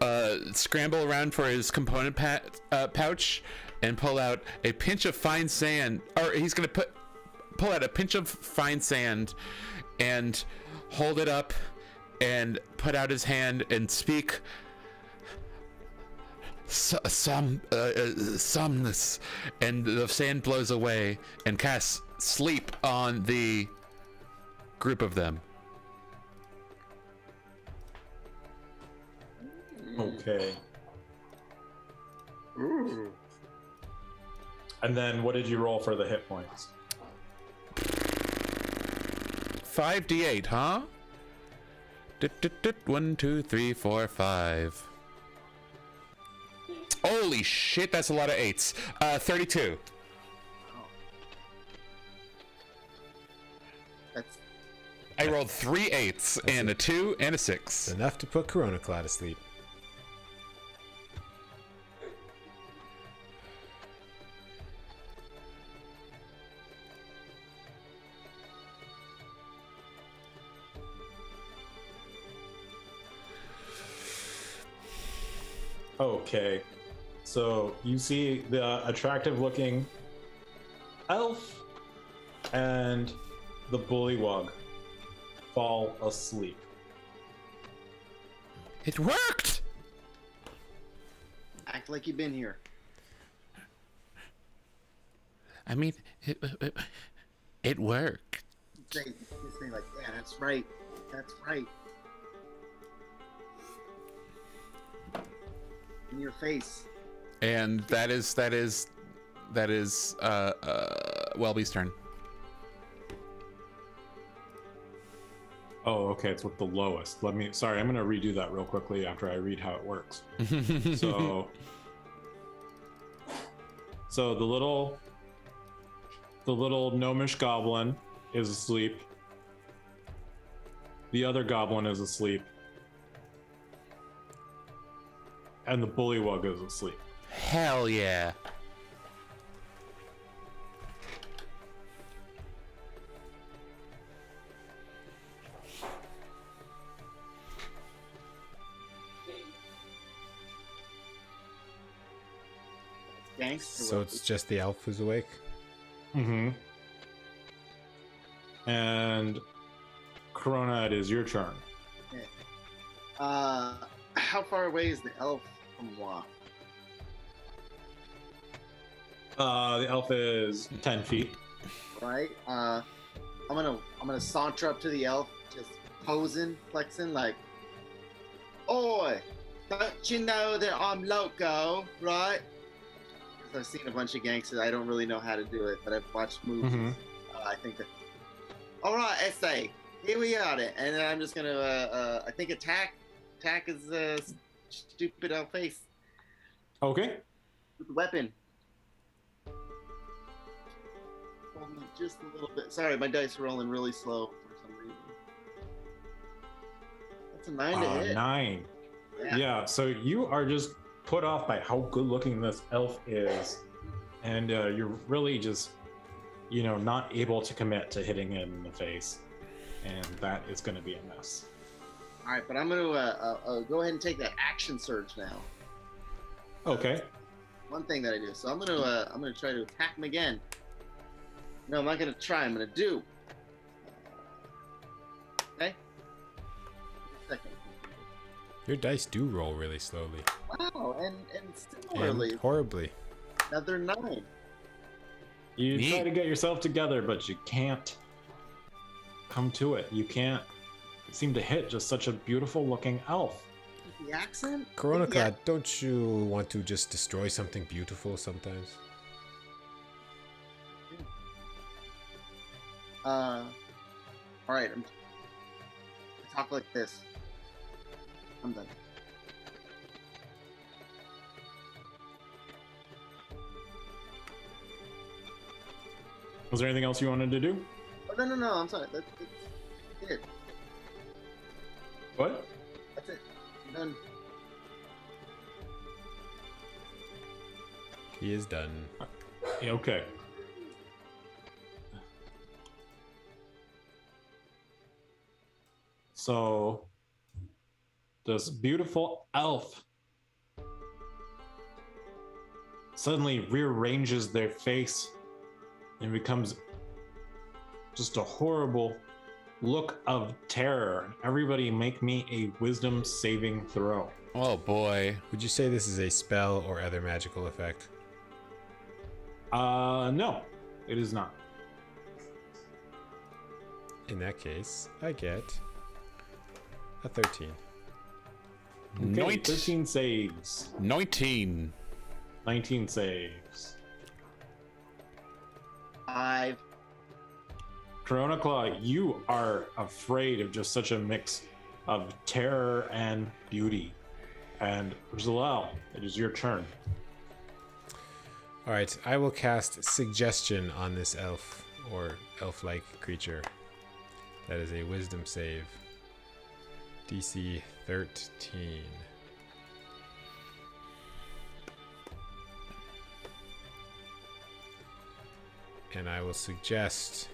uh, scramble around for his component uh, pouch and pull out a pinch of fine sand, or he's gonna put pull out a pinch of fine sand and hold it up and put out his hand and speak "So- some uh, uh, somnus and the sand blows away and casts sleep on the group of them Okay. Ooh. And then what did you roll for the hit points? 5d8 huh Dut, dut, dut. One, two, three, four, five. Holy shit, that's a lot of eights. Uh, 32. That's I rolled three eights and a two and a six. enough to put Corona Claw asleep. Okay. So you see the attractive looking elf and the bullywug fall asleep. It worked! act like you've been here. I mean, it, it, it worked. Say, just say like, yeah, that's right. That's right. In your face. And that is, that is, that is, uh, uh, Wellby's turn. Oh, okay. It's with the lowest. Let me. Sorry, I'm gonna redo that real quickly after I read how it works. (laughs) So, so the little, the little gnomish goblin is asleep. The other goblin is asleep, and the bullywug is asleep. Hell yeah. Gangster. So it's just the elf who's awake? Mm-hmm. And Corona, it is your turn. Uh, how far away is the elf from Wa? Uh, the elf is ten feet. Right. Uh, I'm gonna I'm gonna saunter up to the elf, just posing, flexing, like, "Oi, don't you know that I'm loco, right? 'cause I've seen a bunch of gangsters. I don't really know how to do it, but I've watched movies. Mhm. Uh, I think that. All right, essay. Here we it, and then I'm just gonna. Uh, uh, I think attack. Attack is uh, stupid elf face Okay. with the weapon. Me just a little bit. Sorry, my dice are rolling really slow for some reason. That's a nine to Uh, hit. nine. Yeah. So you are just put off by how good looking this elf is, and uh, you're really just, you know, not able to commit to hitting him in the face, and that is going to be a mess. All right, but I'm gonna uh, uh, uh, go ahead and take that action surge now. Okay. One thing that I do. So I'm gonna uh, I'm gonna try to attack him again. No, I'm not gonna try. I'm gonna do. Okay. Second. Your dice do roll really slowly. Wow, and and And similarly, horribly. another nine. You try to get yourself together, but you can't come to it. You can't seem to hit just such a beautiful looking elf. The accent. Corona Yeah. Don't you want to just destroy something beautiful sometimes? Uh, all right. I'm, I talk like this. I'm done. Was there anything else you wanted to do? Oh, no, no, no. I'm sorry. That's, that's it. What? That's it. I'm done. He is done. Okay. So, this beautiful elf suddenly rearranges their face and becomes just a horrible look of terror. Everybody, make me a wisdom saving throw. Oh boy. Would you say this is a spell or other magical effect? Uh, no, it is not. In that case, I get a 13. Okay, Noit. 13 saves. 19. 19 saves. Five. Corona Claw, you are afraid of just such a mix of terror and beauty. And Zhelull, it is your turn. All right, I will cast suggestion on this elf or elf-like creature. That is a wisdom save. DC 13. And I will suggest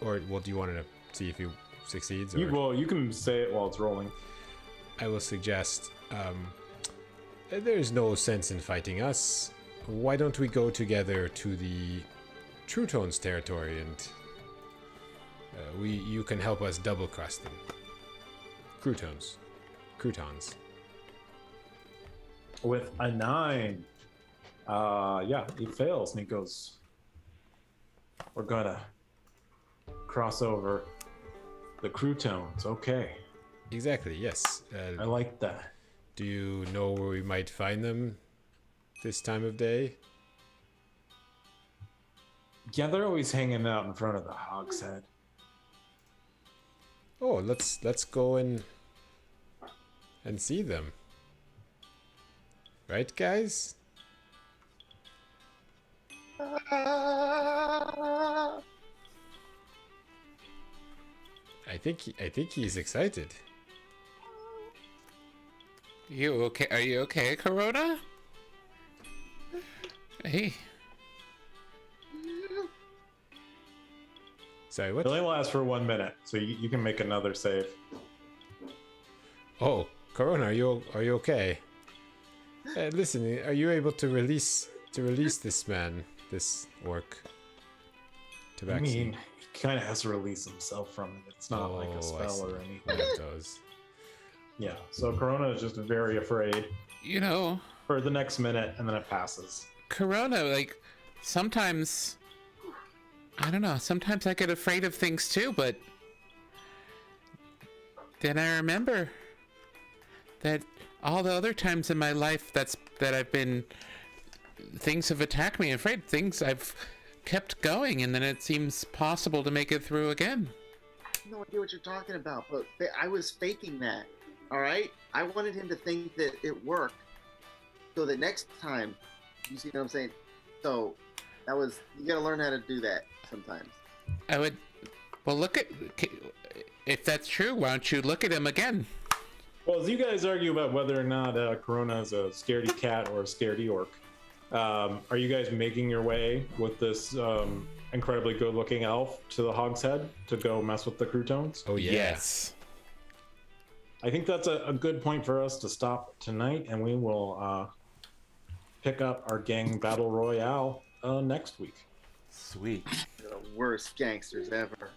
or well do you want to see if he succeeds or You, well, you can say it while it's rolling. I will suggest um, there's no sense in fighting us. Why don't we go together to the True Tones territory and uh, we you can help us double cross them. Croutons. Croutons. With a nine. Uh, yeah, he fails and he goes, We're gonna cross over the croutons. Okay, Exactly, yes. I Uh, like that. do you know where we might find them this time of day? Yeah, they're always hanging out in front of the Hogshead. Oh, let's let's go and and see them. Right, guys? I think I think he's excited. You okay? Are you okay, Corona? Hey. Sorry, It only lasts for one minute, so you, you can make another save. Oh, Corona, are you are you okay? Uh, listen, are you able to release to release this man, this orc? I Tabaxi? mean, he kind of has to release himself from it. It's not like a spell or anything. Yeah, it does. Yeah, so Corona is just very afraid You know, for the next minute, and then it passes. Corona, like, sometimes. I don't know. Sometimes I get afraid of things too, but. Then I remember that all the other times in my life that's that I've been things have attacked me. Afraid things I've kept going, and then it seems possible to make it through again. I have no idea what you're talking about, but I was faking that. All right, I wanted him to think that it worked, so that next time, you see what I'm saying? So that was you got to learn how to do that sometimes. I would. Well, look at. If that's true, why don't you look at him again? Well, as you guys argue about whether or not uh, Corona is a scaredy cat or a scaredy orc, um, are you guys making your way with this um, incredibly good-looking elf to the Hogshead to go mess with the Croutones? Oh yeah. Yes. I think that's a, a good point for us to stop tonight, and we will uh, pick up our gang battle royale uh, next week. Sweet. They're the worst gangsters ever.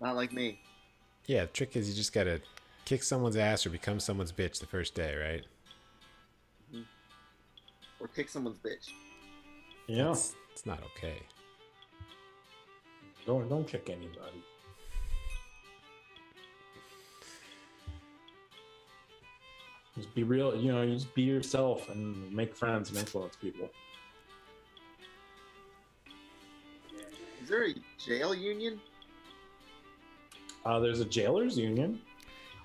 Not like me. Yeah, the trick is you just gotta kick someone's ass or become someone's bitch the first day, right? Or kick someone's bitch. Yeah, It's, it's not okay. don't don't kick anybody. Just be real, you know. You just be yourself and make friends and influence people. Is there a jail union? Uh, there's a jailers union.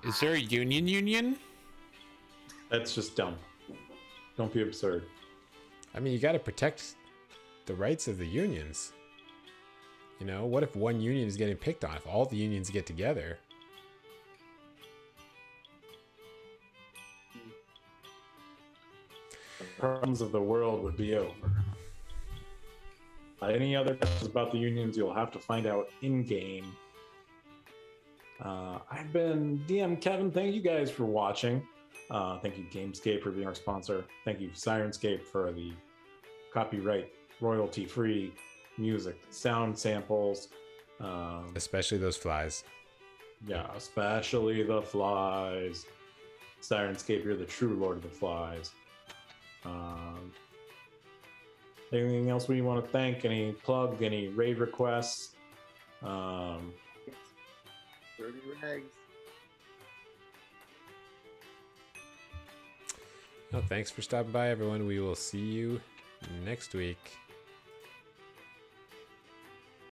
Is there a union union? That's just dumb. Don't be absurd. I mean, you gotta protect the rights of the unions. You know, what if one union is getting picked on? If all the unions get together, problems of the world would be over. Uh, any other questions about the unions, you'll have to find out in game. Uh, I've been DM Kevin. Thank you guys for watching. Uh, thank you, Gamescape, for being our sponsor. Thank you, Syrinscape, for the copyright, royalty free music, sound samples. Um, especially those flies. yeah, especially the flies. Syrinscape, you're the true Lord of the Flies. Um, anything else we want to thank? Any plug? Any raid requests? Um, Dirty rags. No, thanks for stopping by, everyone. We will see you next week.